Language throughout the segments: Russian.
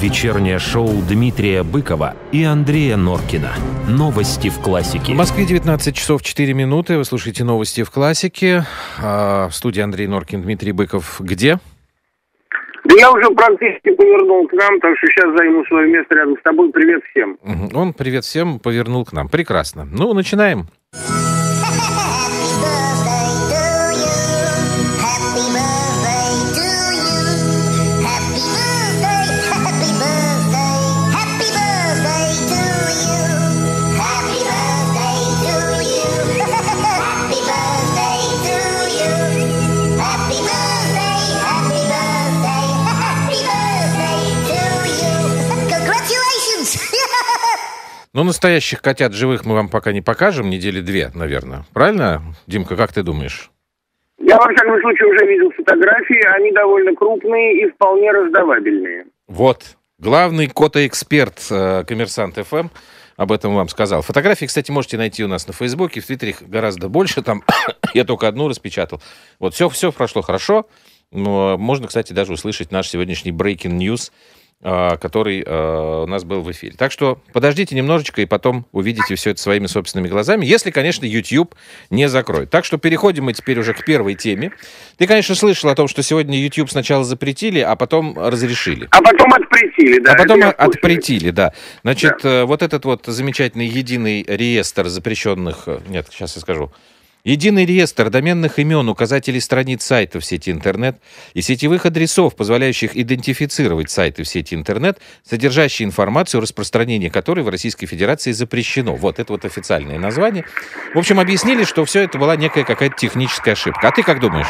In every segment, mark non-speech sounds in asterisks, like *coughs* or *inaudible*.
Вечернее шоу Дмитрия Быкова и Андрея Норкина. Новости в классике. В Москве 19 часов 4 минуты. Вы слушаете новости в классике. А, в студии Андрей Норкин, Дмитрий Быков. Где? Да я уже практически повернул к нам, так что сейчас займу свое место рядом с тобой. Привет всем. Он, привет всем, повернул к нам. Прекрасно. Ну, начинаем. Happy Ну, настоящих котят живых мы вам пока не покажем. Недели две, наверное. Правильно, Димка, как ты думаешь? Я, во всяком случае, уже видел фотографии. Они довольно крупные и вполне раздавабельные. Вот. Главный кота-эксперт э, Коммерсант ФМ об этом вам сказал. Фотографии, кстати, можете найти у нас на Фейсбуке, в Твиттере их гораздо больше. Там *coughs* я только одну распечатал. Вот все, все прошло хорошо. Но можно, кстати, даже услышать наш сегодняшний breaking news, который э, у нас был в эфире. Так что подождите немножечко, и потом увидите все это своими собственными глазами, если, конечно, YouTube не закроет. Так что переходим мы теперь уже к первой теме. Ты, конечно, слышал о том, что сегодня YouTube сначала запретили, а потом разрешили. А потом отпретили, да. А потом отпретили, да. Значит, э, вот этот вот замечательный единый реестр запрещенных... э, Нет, сейчас я скажу. Единый реестр доменных имен, указателей страниц сайтов сети интернет и сетевых адресов, позволяющих идентифицировать сайты в сети интернет, содержащие информацию, распространение которой в Российской Федерации запрещено. Вот это вот официальное название. В общем, объяснили, что все это была некая какая-то техническая ошибка. А ты как думаешь?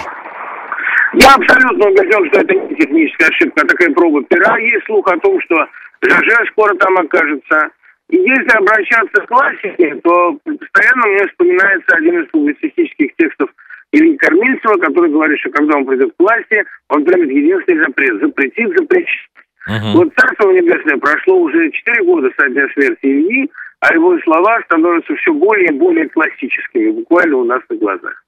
Я абсолютно убежден, что это не техническая ошибка, а такая проба пера. Есть слух о том, что ЖЖ скоро там окажется. И если обращаться к классике, то постоянно мне вспоминается один из публицистических текстов Ильи Кормильцева, который говорит, что когда он придет к власти, он примет единственный запрет. Запретит, запретит. Мгм. Вот Царство Небесное прошло уже 4 года со дня смерти Ильи, а его слова становятся все более и более классическими, буквально у нас на глазах.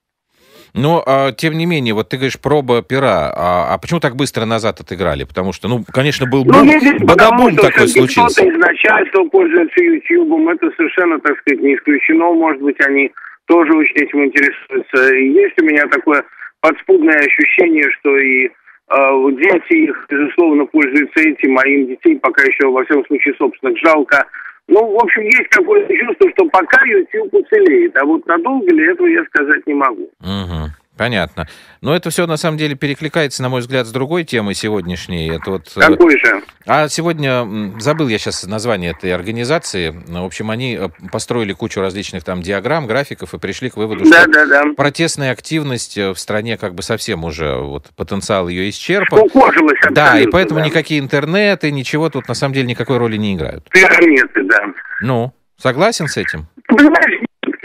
Но, а, тем не менее, вот ты говоришь проба пера. А, а почему так быстро назад отыграли? Потому что, ну, конечно, был бум, видите, потому бадабум такой случился. Кто-то из начальства пользуется Ютьюбом, это совершенно, так сказать, не исключено. Может быть, они тоже очень этим интересуются. И есть у меня такое подспудное ощущение, что и э, дети их, безусловно, пользуются этим, а им детей пока еще, во всяком случае, собственно, жалко. Ну, в общем, есть какое-то чувство, что пока YouTube уцелеет, а вот надолго ли этого я сказать не могу. Мгм. Понятно. Но это все на самом деле перекликается, на мой взгляд, с другой темой сегодняшней. Это вот. э, Какой же? А сегодня забыл я сейчас название этой организации. Ну, В общем, они э, построили кучу различных там диаграмм, графиков и пришли к выводу, что Да-да-да. протестная активность э, в стране как бы совсем уже вот потенциал ее исчерпан. Укожилась Да, и поэтому да. никакие интернеты, ничего тут на самом деле никакой роли не играют. Пирамиды, да. Ну, согласен с этим? Нет,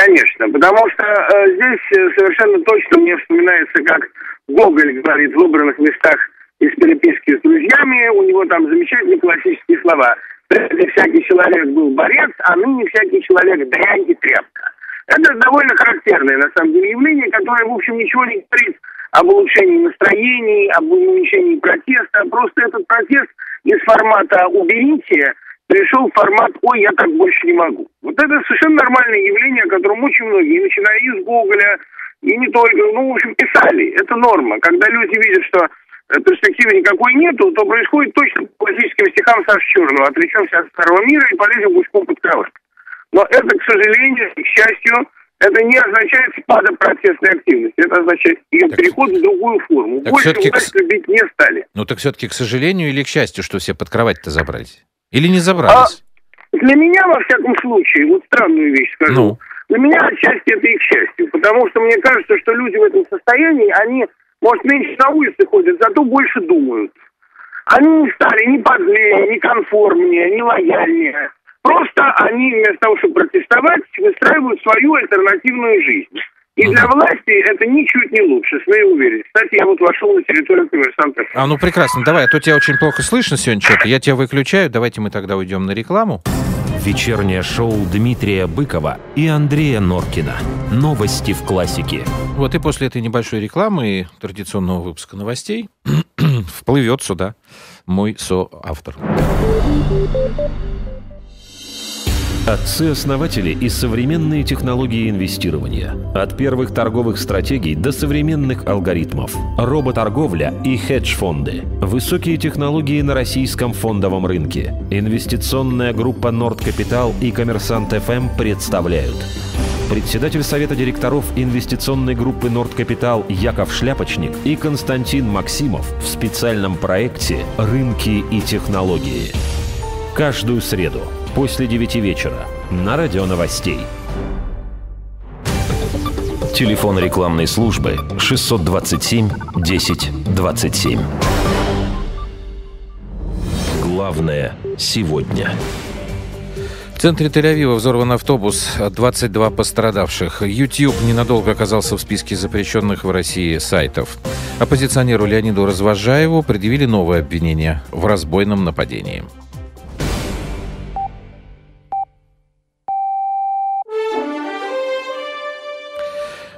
конечно, потому что э, здесь э, совершенно точно мне вспоминается, как Гоголь говорит в выбранных местах из переписки с друзьями, у него там замечательные классические слова. Прежде всякий человек был борец, а ныне всякий человек дрянь и тряпка. Это довольно характерное, на самом деле, явление, которое, в общем, ничего не говорит об улучшении настроений, об уменьшении протеста. Просто этот протест из формата «уберите» пришел формат «Ой, я так больше не могу». Вот это совершенно нормальное явление, о котором очень многие, начиная из Гоголя, и не только, ну, в общем, писали. Это норма. Когда люди видят, что э, перспективы никакой нету, то происходит точно по классическим стихам Саши Черного. Отречемся от старого мира и полезем гуськом под кровать. Но это, к сожалению, к счастью, это не означает спада протестной активности. Это означает ее Так- переход в другую форму. так Больше власть с- любить не стали. Ну так все-таки к сожалению или к счастью, что все под кровать-то забрали? Или не забрались? Для меня, во всяком случае, вот странную вещь скажу. Ну. Для меня отчасти это и к счастью, потому что мне кажется, что люди в этом состоянии, они, может, меньше на улице ходят, зато больше думают. Они не стали ни подлее, ни конформнее, ни лояльнее. Просто они вместо того, чтобы протестовать, выстраивают свою альтернативную жизнь. И для власти это ничуть не лучше, смею уверить. Кстати, я вот вошел на территорию коммерсанта. А, ну прекрасно, давай, а то тебя очень плохо слышно сегодня что-то. Я тебя выключаю, давайте мы тогда уйдем на рекламу. Вечернее шоу Дмитрия Быкова и Андрея Норкина. Новости в классике. Вот и после этой небольшой рекламы и традиционного выпуска новостей *clears throat* вплывет сюда мой соавтор. Отцы-основатели и современные технологии инвестирования. От первых торговых стратегий до современных алгоритмов. Роботорговля и хедж-фонды. Высокие технологии на российском фондовом рынке. Инвестиционная группа Норд Капитал и Коммерсант ФМ представляют. Председатель Совета директоров инвестиционной группы Норд Капитал Яков Шляпочник и Константин Максимов в специальном проекте «Рынки и технологии». Каждую среду после 9 вечера на Радио Новостей. Телефон рекламной службы 627 10 27. Главное сегодня. В центре Тель-Авива взорван автобус, 22 пострадавших. YouTube ненадолго оказался в списке запрещенных в России сайтов. Оппозиционеру Леониду Развожаеву предъявили новое обвинение в разбойном нападении.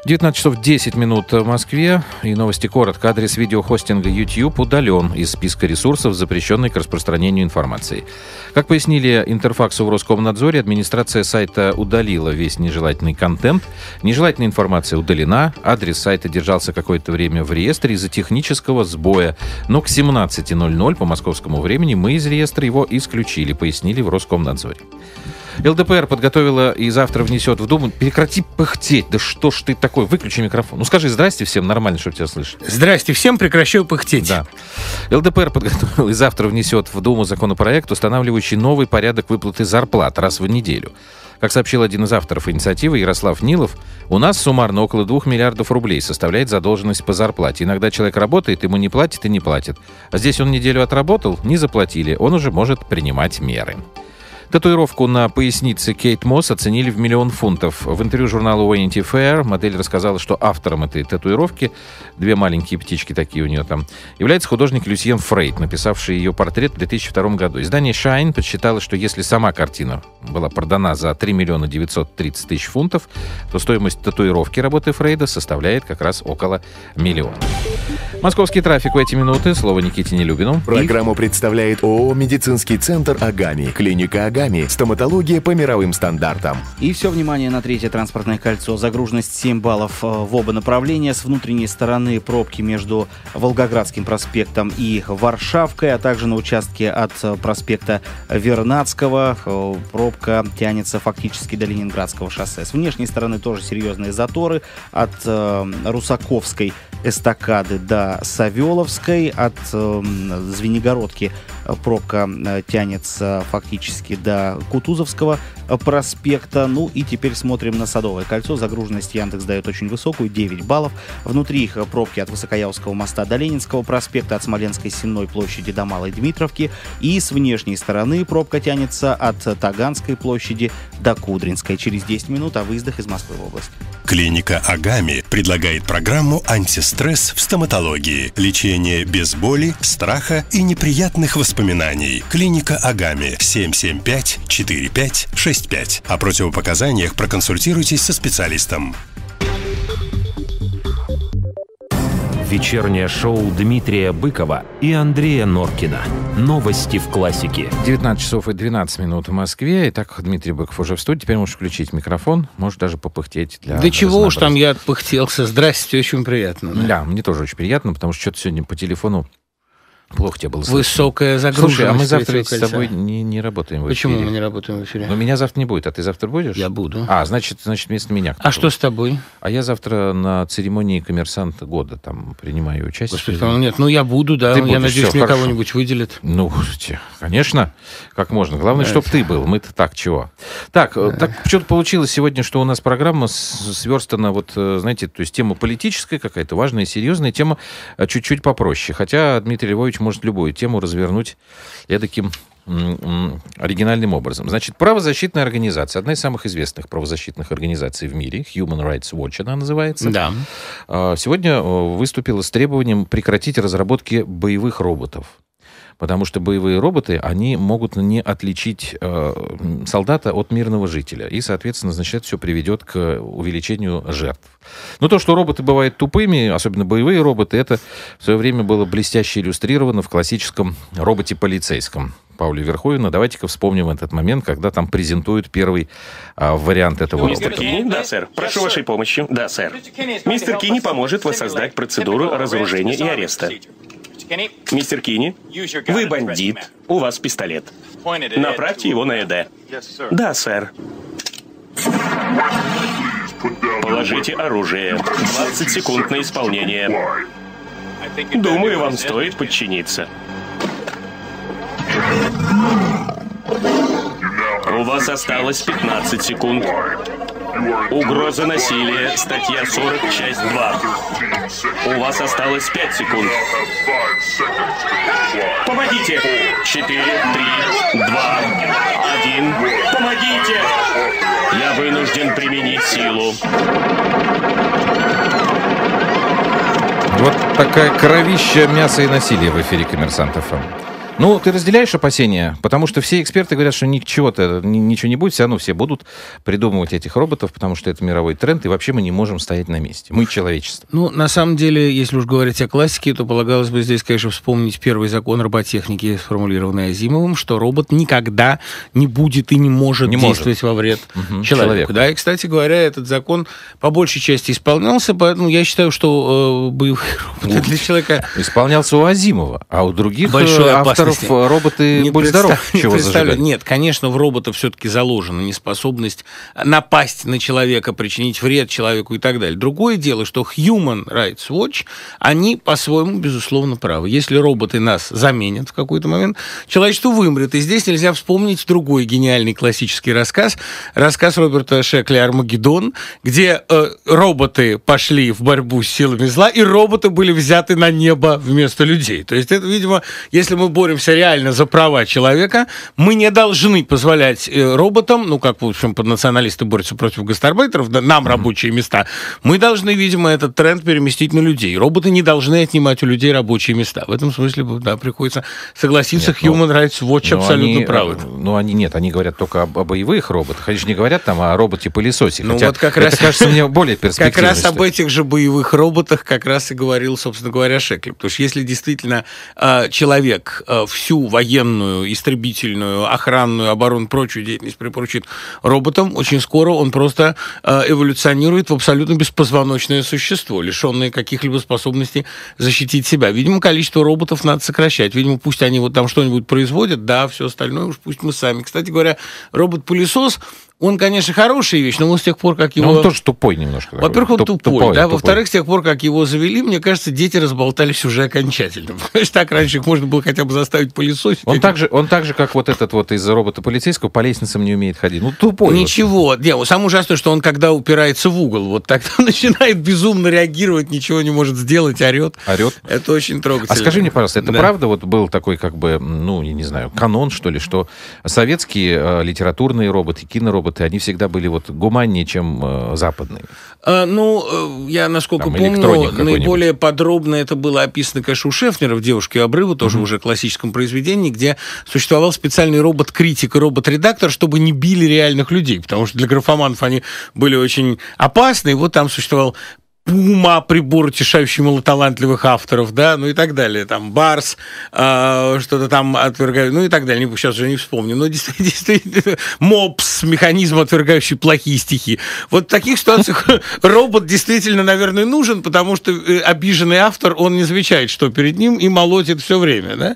19 часов 10 минут в Москве. И новости коротко. Адрес видеохостинга YouTube удален из списка ресурсов, запрещенных к распространению информации. Как пояснили Интерфаксу в Роскомнадзоре, администрация сайта удалила весь нежелательный контент. Нежелательная информация удалена. Адрес сайта держался какое-то время в реестре из-за технического сбоя. Но к 17.00 по московскому времени мы из реестра его исключили, пояснили в Роскомнадзоре. ЛДПР подготовила и завтра внесет в Думу. Прекрати пыхтеть. Да что ж ты такой? Выключи микрофон. Ну скажи здрасте всем нормально, чтобы тебя слышать. Здрасте всем, прекращаю пыхтеть. Да. ЛДПР подготовил и завтра внесет в Думу законопроект, устанавливающий новый порядок выплаты зарплат раз в неделю. Как сообщил один из авторов инициативы Ярослав Нилов, у нас суммарно около 2 миллиардов рублей составляет задолженность по зарплате. Иногда человек работает, ему не платят и не платят. А здесь он неделю отработал, не заплатили, он уже может принимать меры. Татуировку на пояснице Кейт Мосс оценили в миллион фунтов. В интервью журналу Vanity Fair модель рассказала, что автором этой татуировки, две маленькие птички такие у нее там, является художник Люсьен Фрейд, написавший ее портрет в 2002 году. Издание Shine подсчитало, что если сама картина была продана за 3 миллиона 930 тысяч фунтов, то стоимость татуировки работы Фрейда составляет как раз около миллиона. Московский трафик в эти минуты. Слово Никите Нелюбину. Программу представляет ООО «Медицинский центр Агами». Клиника Агами. Стоматология по мировым стандартам. И все внимание на третье транспортное кольцо. Загруженность 7 баллов э, в оба направления. С внутренней стороны пробки между Волгоградским проспектом и Варшавкой, а также на участке от э, проспекта Вернадского. Э, Пробка тянется фактически до Ленинградского шоссе. С внешней стороны тоже серьезные заторы от Русаковской эстакады до Савеловской. От э, Звенигородки пробка э, тянется фактически до Кутузовского э, проспекта. Ну и теперь смотрим на Садовое кольцо. Загруженность Яндекс дает очень высокую, 9 баллов. Внутри их э, пробки от Высокоявского моста до Ленинского проспекта, от Смоленской Сенной площади до Малой Дмитровки. И с внешней стороны пробка тянется от Таганской площади до Кудринской. Через 10 минут о выездах из Москвы в область. Клиника Агами предлагает программу «Антистресс в стоматологии». Лечение без боли, страха и неприятных воспоминаний. Клиника Агами 775-4565. О противопоказаниях проконсультируйтесь со специалистом. Вечернее шоу Дмитрия Быкова и Андрея Норкина. Новости в классике. 19 часов и 12 минут в Москве. Итак, Дмитрий Быков уже в студии. Теперь можешь включить микрофон. Можешь даже попыхтеть для Да чего уж там я отпыхтелся. Здрасте, очень приятно. да. Да, мне тоже очень приятно, потому что что-то сегодня по телефону плохо тебе было слышно. Высокая загруженность. Слушай, а мы завтра ведь с тобой не, не работаем в Почему эфире. мы не работаем в эфире? Но меня завтра не будет, а ты завтра будешь? Я буду. А, значит, значит вместо меня. А что с тобой? А я завтра на церемонии коммерсанта года там принимаю участие. Господи, ну нет, ну я буду, да. Ты я будешь, надеюсь, всё, мне хорошо. кого-нибудь выделят. Ну, те, конечно, как можно. Главное, Да. чтобы ты был. Мы-то так чего. Так, э, так что-то получилось сегодня, что у нас программа сверстана, вот, э, знаете, то есть тема политическая какая-то, важная, серьезная, тема э, чуть-чуть попроще. Хотя Дмитрий Львович может любую тему развернуть таким оригинальным образом. Значит, правозащитная организация, одна из самых известных правозащитных организаций в мире, Human Rights Watch она называется, Да. а, сегодня э, выступила с требованием прекратить разработки боевых роботов. Потому что боевые роботы, они могут не отличить э, солдата от мирного жителя. И, соответственно, значит, это все приведет к увеличению жертв. Но то, что роботы бывают тупыми, особенно боевые роботы, это в свое время было блестяще иллюстрировано в классическом роботе полицейском. Пауля Верховина. Давайте-ка вспомним этот момент, когда там презентуют первый а, вариант этого Мистер робота. Кини? Да, сэр. Прошу вашей помощи. Да, сэр. Мистер Кини поможет воссоздать процедуру разоружения и ареста. Мистер Кини, вы бандит. У вас пистолет. Направьте его на ЭД. Да, сэр. Положите оружие. 20 секунд на исполнение. Думаю, вам стоит подчиниться. У вас осталось 15 секунд. Угроза насилия, статья 40, часть 2. У вас осталось 5 секунд. Помогите! 4, 3, 2, 1. Помогите! Я вынужден применить силу. Вот такая кровища мяса и насилия в эфире Коммерсант. Ну, ты разделяешь опасения? Потому что все эксперты говорят, что ничего-то, ни- ничего не будет, все равно все будут придумывать этих роботов, потому что это мировой тренд, и вообще мы не можем стоять на месте. Мы человечество. Ну, на самом деле, если уж говорить о классике, то полагалось бы здесь, конечно, вспомнить первый закон роботехники, сформулированный Азимовым, что робот никогда не будет и не может Не может. действовать во вред Мгм, человеку. человеку. Да, и, кстати говоря, этот закон по большей части исполнялся, поэтому я считаю, что э, боевые *laughs* роботы для человека Исполнялся у Азимова, а у других Большой э, авторов опасности. э, роботы, Не будь представ- здоров, не чего зажигать. Нет, конечно, в робота все-таки заложена неспособность напасть на человека, причинить вред человеку и так далее. Другое дело, что Human Rights Watch, они по-своему, безусловно, правы. Если роботы нас заменят в какой-то момент, человечество вымрет. И здесь нельзя вспомнить другой гениальный классический рассказ. Рассказ Роберта Шекли «Армагеддон», где э, роботы пошли в борьбу с силами зла, и роботы были взяты на небо вместо людей. То есть это, видимо, если мы боремся реально за права человека, мы не должны позволять э, роботам, ну, как, в общем, националисты борются против гастарбайтеров, да, нам рабочие места, мы должны, видимо, этот тренд переместить на людей. Роботы не должны отнимать у людей рабочие места. В этом смысле, да, приходится согласиться, Нет, ну, Human Rights Watch Но абсолютно они, правы. э, Ну, они нет, они говорят только об- о, боевых роботах. Они же не говорят там о роботе-пылесосе. Ну, Хотя вот как это раз- кажется мне более *laughs* Как перспективной раз об этих же боевых роботах как раз и говорил, собственно говоря, Шекли. Потому что если действительно э, человек э, всю военную, истребительную, охранную, оборону, прочую деятельность припоручит роботам, очень скоро он просто э, эволюционирует в абсолютно беспозвоночное существо, лишенное каких-либо способностей защитить себя. Видимо, количество роботов надо сокращать. Видимо, пусть они вот там что-нибудь производят, да, все остальное уж пусть мы сами. Кстати говоря, робот-пылесос, он, конечно, хорошая вещь, но он с тех пор, как его... Ну, он тоже тупой немножко. Во-первых, он Туп- тупой, да. тупой. Во-вторых, с тех пор, как его завели, мне кажется, дети разболтались уже окончательно. *laughs* Что так раньше их можно было хотя бы заставить пылесосить. Он так, же, он так же, как вот этот вот из робота полицейского, по лестницам не умеет ходить. Ну, тупой. вот. Ничего. Не, вот самое ужасное, что он, когда упирается в угол, вот тогда *laughs* начинает безумно реагировать, ничего не может сделать, орет. Орет. Это очень трогательно. А скажи мне, пожалуйста, это Да. правда вот был такой, как бы, ну, я не знаю, канон, что ли, что советские э, литературные роботы, кинороботы, они всегда были вот гуманнее, чем э, западные? А, ну, э, я, насколько Там помню, наиболее подробно это было описано, конечно, у Шефнера в «Девушке обрыва», тоже уже классическом произведении, где существовал специальный робот-критик и робот-редактор, чтобы не били реальных людей, потому что для графоманов они были очень опасны, и вот там существовал Пума, прибор, утешающий малоталантливых авторов, да, ну и так далее. Там Барс, а, что-то там отвергает, ну и так далее. Сейчас уже не вспомню. Но *laughs* действительно, Мопс, механизм, отвергающий плохие стихи. Вот в таких ситуациях *laughs* робот действительно, наверное, нужен, потому что э, обиженный автор, он не замечает, что перед ним, и молотит все время, да.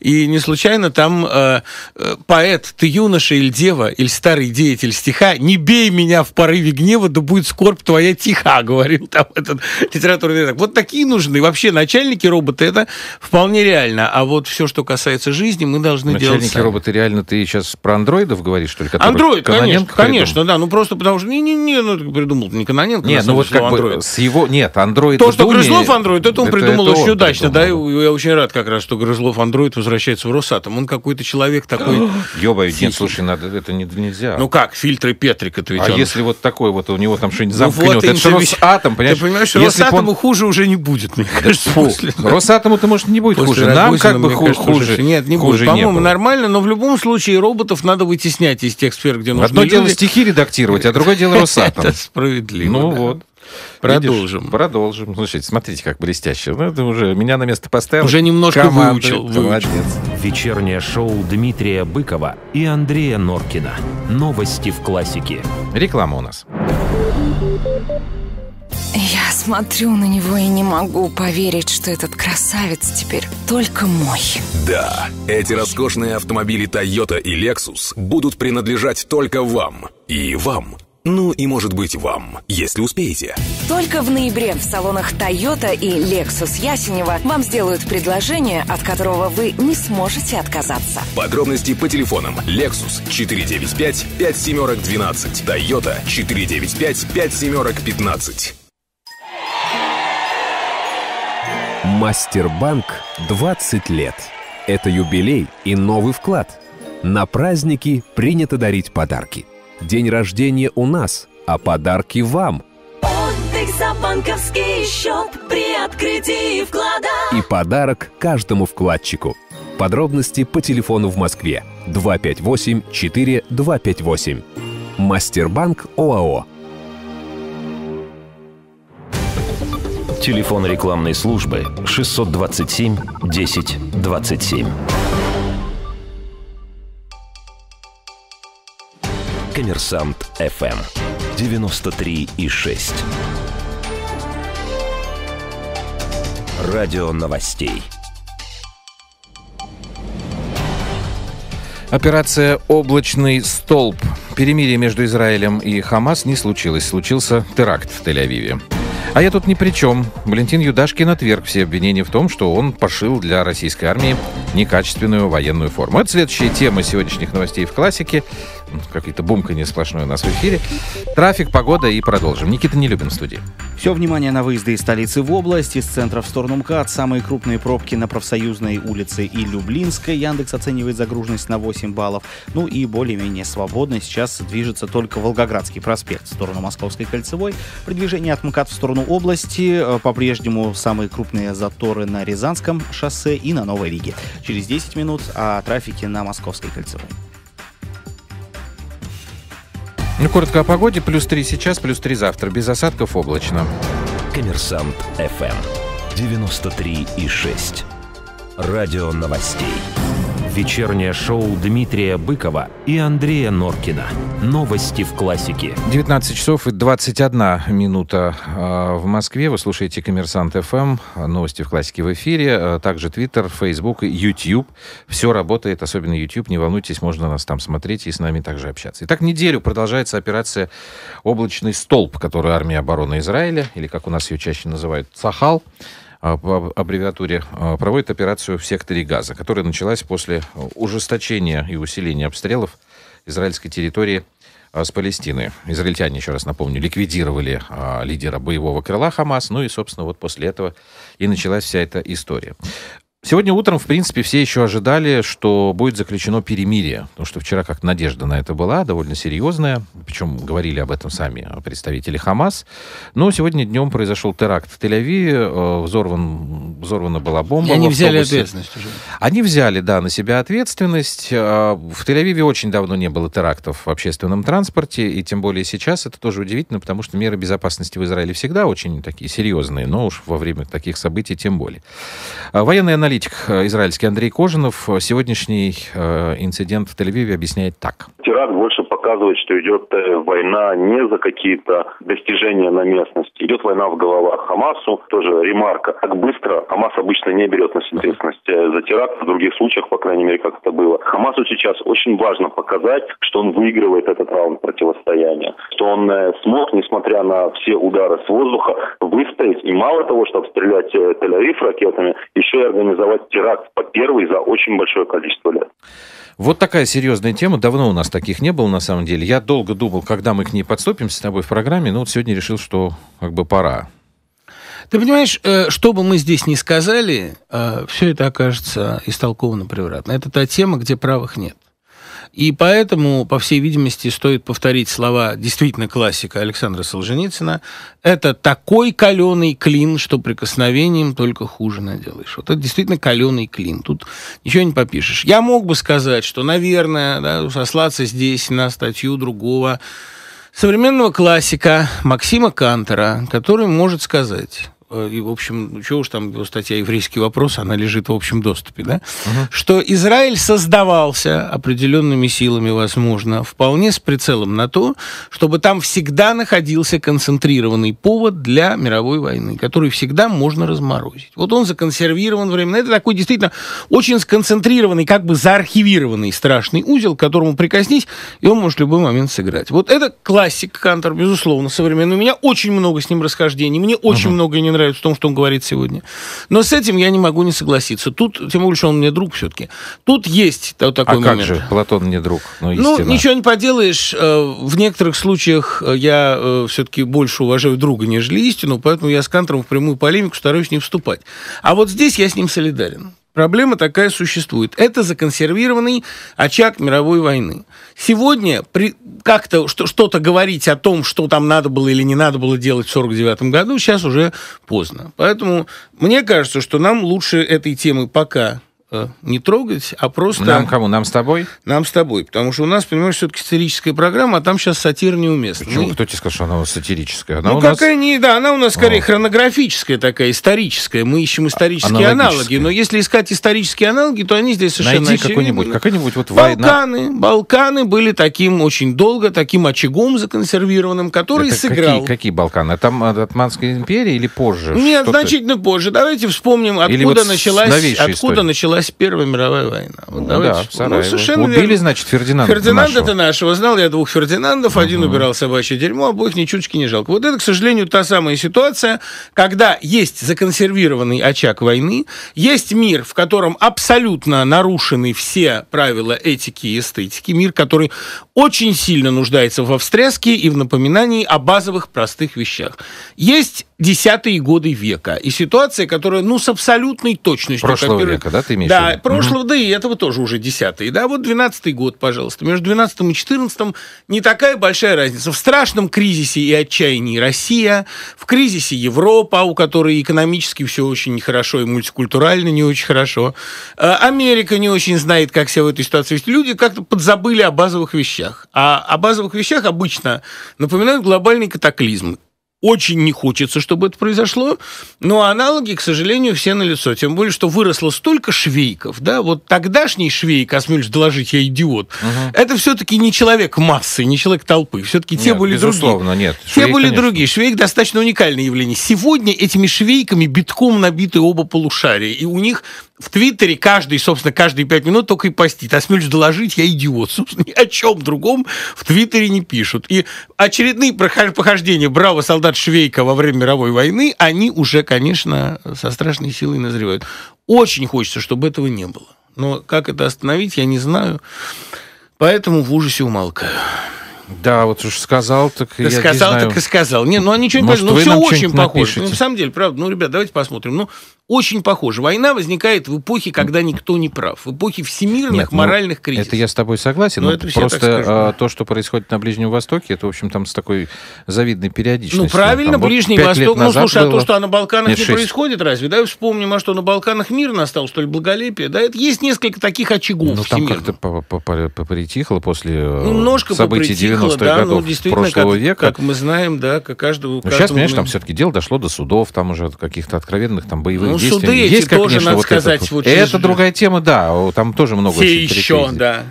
И не случайно там э, э, поэт, ты юноша или дева, или старый деятель стиха, не бей меня в порыве гнева, да будет скорбь твоя тиха, *laughs* говорил там этот литературный редактор. Вот такие нужны. Вообще начальники робота это вполне реально. А вот все, что касается жизни, мы должны делать Начальники роботы реально, ты сейчас про андроидов говоришь, которых Андроид, конечно, конечно, да. Ну просто потому что не-не-не, ну придумал не Кононенко, Нет, ну вот как бы с его... Нет, андроид То, что Грызлов андроид, это он придумал очень удачно, да, я очень рад как раз, что Грызлов андроид возвращается в Росатом. Он какой-то человек такой... *gasps* Ёбаю, нет, слушай, надо, это не- нельзя. Ну как, фильтры Петрик, это ведь а если вот такой вот, у него там что-нибудь Ну замкнет, это же Росатом, понимаешь, Понимаешь, Если б Росатому он- хуже уже не будет, мне кажется. Фу, после- Росатому-то, может, не будет После хуже. Нам как бы кажется, хуже. уже- Нет, не хуже будет. По-моему, нормально, но в любом случае роботов надо вытеснять из тех сфер, где нужны Одно дело люди. стихи редактировать, а другое дело Росатом. *laughs* Это справедливо. Ну да. вот. Продолжим. Видишь, продолжим. Слушайте, смотрите, как блестяще. Ну, это уже меня на место поставил. Уже немножко Команда. выучил, выучил. Молодец. Вечернее шоу Дмитрия Быкова и Андрея Норкина. Новости в классике. Реклама у нас. Я смотрю на него и не могу поверить, что этот красавец теперь только мой. Да, эти роскошные автомобили Toyota и Lexus будут принадлежать только вам. И вам. Ну и может быть вам, если успеете. Только в ноябре в салонах Toyota и Lexus Ясенева вам сделают предложение, от которого вы не сможете отказаться. Подробности по телефонам Lexus 495 5 семерок 12, Toyota 495 5 семерок 15. Мастербанк 20 лет. Это юбилей и новый вклад. На праздники принято дарить подарки. День рождения у нас, а подарки вам. Отдых за банковский счет при открытии вклада. И подарок каждому вкладчику. Подробности по телефону в Москве 258-4258. Мастербанк ОАО. Телефон рекламной службы 627 10 27. Коммерсант ФМ 93 и 6. Радио новостей. Операция «Облачный столб». Перемирие между Израилем и Хамас не случилось. Случился теракт в Тель-Авиве. А я тут ни при чем. Валентин Юдашкин отверг все обвинения в том, что он пошил для российской армии некачественную военную форму. Это следующая тема сегодняшних новостей в классике. Какие-то бумканье сплошное у нас в эфире. Трафик, погода и продолжим. Никита Нелюбин в студии. Все внимание на выезды из столицы в область, из центра в сторону МКАД. Самые крупные пробки на Профсоюзной улице и Люблинской. Яндекс оценивает загруженность на 8 баллов. Ну и более-менее свободно сейчас движется только Волгоградский проспект в сторону Московской кольцевой. При движении от МКАД в сторону области э, по-прежнему самые крупные заторы на Рязанском шоссе и на Новой Риге. Через 10 минут о трафике на Московской кольцевой. Ну, коротко о погоде. Плюс 3 сейчас, плюс 3 завтра. Без осадков облачно. Коммерсант ФМ 93 и 6. Радио новостей. Вечернее шоу Дмитрия Быкова и Андрея Норкина. Новости в классике. 19 часов и 21 минута э, в Москве. Вы слушаете Коммерсант ФМ. Новости в классике в эфире. Э, Также Твиттер, Фейсбук YouTube. Все работает, особенно YouTube. Не волнуйтесь, можно нас там смотреть и с нами также общаться. Итак, неделю продолжается операция «Облачный столб», которую армия обороны Израиля, или как у нас ее чаще называют, «Цахал», а, по аббревиатуре, а, проводит операцию в секторе Газа, которая началась после ужесточения и усиления обстрелов израильской территории а, с Палестины. Израильтяне, еще раз напомню, ликвидировали а, лидера боевого крыла Хамас, ну и, собственно, вот после этого и началась вся эта история. Сегодня утром, в принципе, все еще ожидали, что будет заключено перемирие. Потому что вчера как надежда на это была, довольно серьезная. Причем говорили об этом сами представители Хамас. Но сегодня днем произошел теракт в Тель-Авиве. э, Взорван, взорвана была бомба. И они взяли ответственность уже. Они взяли, да, на себя ответственность. А, В Тель-Авиве очень давно не было терактов в общественном транспорте, и тем более сейчас это тоже удивительно, потому что меры безопасности в Израиле всегда очень такие серьезные, но уж во время таких событий тем более. А, Военный аналитик э, израильский Андрей Кожинов э, сегодняшний э, инцидент в Тель-Авиве объясняет так. Теракт больше показывает, что идет э, война не за какие-то достижения на местности. Идет война в головах. Хамасу тоже ремарка. Так быстро Хамас обычно не берет на себя ответственность э, за теракт. В других случаях, по крайней мере, как это было. Хамасу сейчас очень важно показать, что он выигрывает этот раунд противостояния. Что он э, смог, несмотря на все удары с воздуха, выстоять. И мало того, что обстрелять э, Тель-Авив ракетами, еще и организовать теракт по первый за очень большое количество лет. Вот такая серьезная тема. Давно у нас таких не было, на самом деле. Я долго думал, когда мы к ней подступимся с тобой в программе, но вот сегодня решил, что как бы пора. Ты понимаешь, э, что бы мы здесь ни сказали, все это окажется истолковано превратно. Это та тема, где правых нет. И поэтому, по всей видимости, стоит повторить слова действительно классика Александра Солженицына. Это такой каленый клин, что прикосновением только хуже наделаешь. Вот это действительно каленый клин. Тут ничего не попишешь. Я мог бы сказать, что, наверное, да, сослаться здесь на статью другого современного классика Максима Кантера, который может сказать, и, в общем, что уж там его статья «Еврейский вопрос», она лежит в общем доступе, да, что Израиль создавался определенными силами, возможно, вполне с прицелом на то, чтобы там всегда находился концентрированный повод для мировой войны, который всегда можно разморозить. Вот он законсервирован временно. Это такой действительно очень сконцентрированный, как бы заархивированный страшный узел, к которому прикоснись, и он может в любой момент сыграть. Вот это классик Кантор, безусловно, современный. У меня очень много с ним расхождений. Мне очень многое не нравится в том, что он говорит сегодня. Но с этим я не могу не согласиться. Тут, тем более, что он мне друг все-таки. Тут есть вот такой А как момент. же? Платон не друг. Ну, Ну, истина. ничего не поделаешь. Э, В некоторых случаях э, я все-таки больше уважаю друга, нежели истину, поэтому я с Кантором в прямую полемику стараюсь не вступать. А вот здесь я с ним солидарен. Проблема такая существует. Это законсервированный очаг мировой войны. Сегодня при- как-то что- что-то говорить о том, что там надо было или не надо было делать в 1949 году, сейчас уже поздно. Поэтому мне кажется, что нам лучше этой темы пока не трогать, а просто... Нам кому? Нам с тобой? Нам с тобой. Потому что у нас, понимаешь, все-таки сатирическая программа, а там сейчас сатира неуместна. Почему? Ну, Кто тебе сказал, что она у нас сатирическая? Она ну, у нас... какая не, да, она у нас скорее хронографическая такая, историческая. Мы ищем исторические аналоги. Но если искать исторические аналоги, то они здесь совершенно Найди какой-нибудь, какая-нибудь вот война. Балканы. Балканы были таким очень долго, таким очагом законсервированным, который Это сыграл. Какие, какие Балканы? Там от Отманской империи или позже? Нет, Что-то- значительно позже. Давайте вспомним, Или откуда, вот с началась, откуда истории. Началась Первая мировая война. Вот Ну давайте да, в. Сараево. совершенно Убили, верно. значит, Фердинанда Фердинанда это нашего. Знал я двух Фердинандов. Один убирал собачье дерьмо, обоих ни чуточки не жалко. Вот это, к сожалению, та самая ситуация, когда есть законсервированный очаг войны, есть мир, в котором абсолютно нарушены все правила этики и эстетики, мир, который очень сильно нуждается во встряске и в напоминании о базовых простых вещах. Есть десятые годы века и ситуация, которая, ну, с абсолютной точностью... Прошлого копирует- века, да, ты имеешь в Да, виду? прошлого, да и этого тоже уже десятые. Да, вот 12-й год, пожалуйста. Между 12 и 14 не такая большая разница. В страшном кризисе и отчаянии Россия, в кризисе Европа, у которой экономически все очень нехорошо и мультикультурально не очень хорошо. Э, Америка не очень знает, как себя в этой ситуации вести. Люди как-то подзабыли о базовых вещах. А о базовых вещах обычно напоминают глобальный катаклизм. Очень не хочется, чтобы это произошло, но аналоги, к сожалению, все налицо. Тем более, что выросло столько швейков, да, вот тогдашний швейк, осмелюсь доложить, я идиот, это все-таки не человек массы, не человек толпы, все-таки те были безусловно, другие. нет. Те Швейк, были конечно. другие. Швейк достаточно уникальное явление. Сегодня этими швейками битком набиты оба полушария, и у них в Твиттере каждый, собственно, каждые пять минут только и постит. Осмелюсь доложить, я идиот. Собственно, ни о чем другом в Твиттере не пишут. И очередные похождения браво солдат Швейка во время мировой войны, они уже, конечно, со страшной силой назревают. Очень хочется, чтобы этого не было. Но как это остановить, я не знаю. Поэтому в ужасе умолкаю. Да, вот уж сказал, так Ты я не сказал, знаю. так и сказал. Не, ну а ничего не Может. Ну, все очень похоже. напишите? Ну, на самом деле, правда. Ну, ребят, давайте посмотрим. Ну, очень похоже. Война возникает в эпохе, когда никто не прав. В эпохе всемирных Нет, ну, моральных кризисов. Это я с тобой согласен. Ну, но это просто скажут, а, да. то, что происходит на Ближнем Востоке, это, в общем, там с такой завидной периодичностью. Ну, правильно, Там вот Ближний лет Восток. Ну, слушай, а было- то, что на Балканах Нет, не шесть. происходит, разве? Да, вспомним, а что на Балканах мир настал, что ли, благолепие. Да, это есть несколько таких очагов Ну, там как-то попритихло после э, Немножко событий 90-х да, годов ну, действительно, прошлого как, века. как мы знаем, да, как каждого... Ну, сейчас, понимаешь, там мы- все-таки дело дошло до судов, там уже каких-то откровенных там боевых Ну, действий. суды Есть, тоже, конечно, надо вот сказать, этот вот Это другая тема, да, там тоже много Все очень еще, да.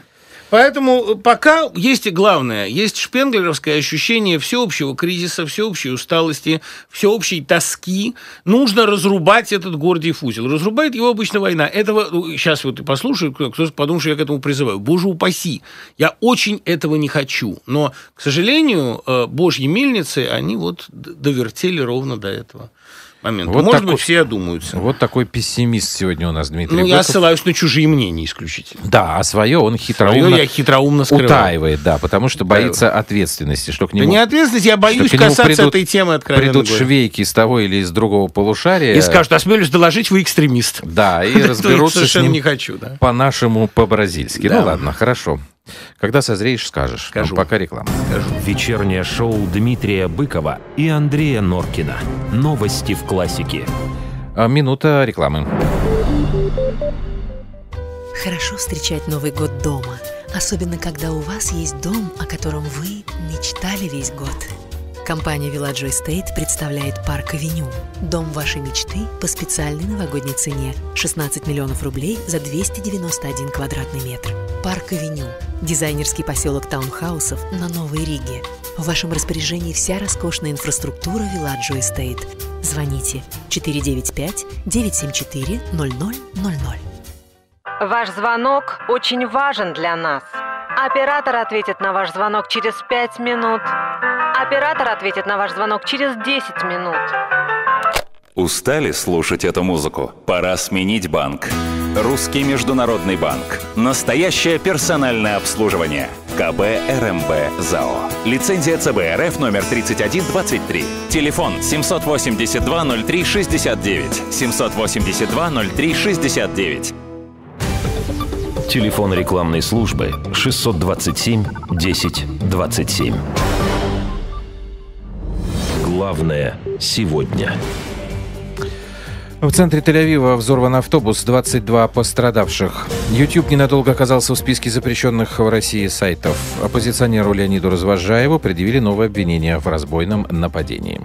Поэтому пока есть и главное, есть шпенглеровское ощущение всеобщего кризиса, всеобщей усталости, всеобщей тоски. Нужно разрубать этот Гордиев узел. Разрубает его обычно война. Этого, ну, сейчас вот и послушаю, кто подумает, что я к этому призываю. Боже упаси. Я очень этого не хочу. Но, к сожалению, э, божьи мельницы, они вот довертели ровно до этого момента. Вот Может такой- быть, все одумаются. Вот такой пессимист сегодня у нас, Дмитрий Ну, я Быков. ссылаюсь на чужие мнения исключительно. Да, а свое он хитроумно, Своё я хитроумно скрываю. утаивает, да, потому что боится ответственности, что к Да нему... не ответственность, я боюсь касаться придут- этой темы откровенно Придут говоря. швейки с того или из другого полушария. И скажут, осмелюсь доложить, вы экстремист. Да, и *laughs* я разберутся с ним не хочу, да. по-нашему, по-бразильски. Да. Ну ладно, хорошо. Когда созреешь, скажешь. Скажу. Ну, пока реклама. Вечернее шоу Дмитрия Быкова и Андрея Норкина. Новости в классике. А, Минута рекламы. Хорошо встречать Новый год дома, особенно когда у вас есть дом, о котором вы мечтали весь год. Компания Villaggio Estate представляет парк Авеню. Дом вашей мечты по специальной новогодней цене 16 миллионов рублей за 291 квадратный метр. Парк Авеню. Дизайнерский поселок таунхаусов на Новой Риге. В вашем распоряжении вся роскошная инфраструктура Villaggio Estate. Звоните 495 974 0000. Ваш звонок очень важен для нас. Оператор ответит на ваш звонок через 5 минут. Оператор ответит на ваш звонок через 10 минут. Устали слушать эту музыку? Пора сменить банк. Русский международный банк. Настоящее персональное обслуживание. КБ РМБ ЗАО. Лицензия ЦБ РФ номер 3123. Телефон 782 03 69. 782 03 69. Телефон рекламной службы 627 10 27. Главное сегодня. В центре Тель-Авива взорван автобус, 22 пострадавших. YouTube ненадолго оказался в списке запрещенных в России сайтов. Оппозиционеру Леониду Развожаеву предъявили новое обвинение в разбойном нападении.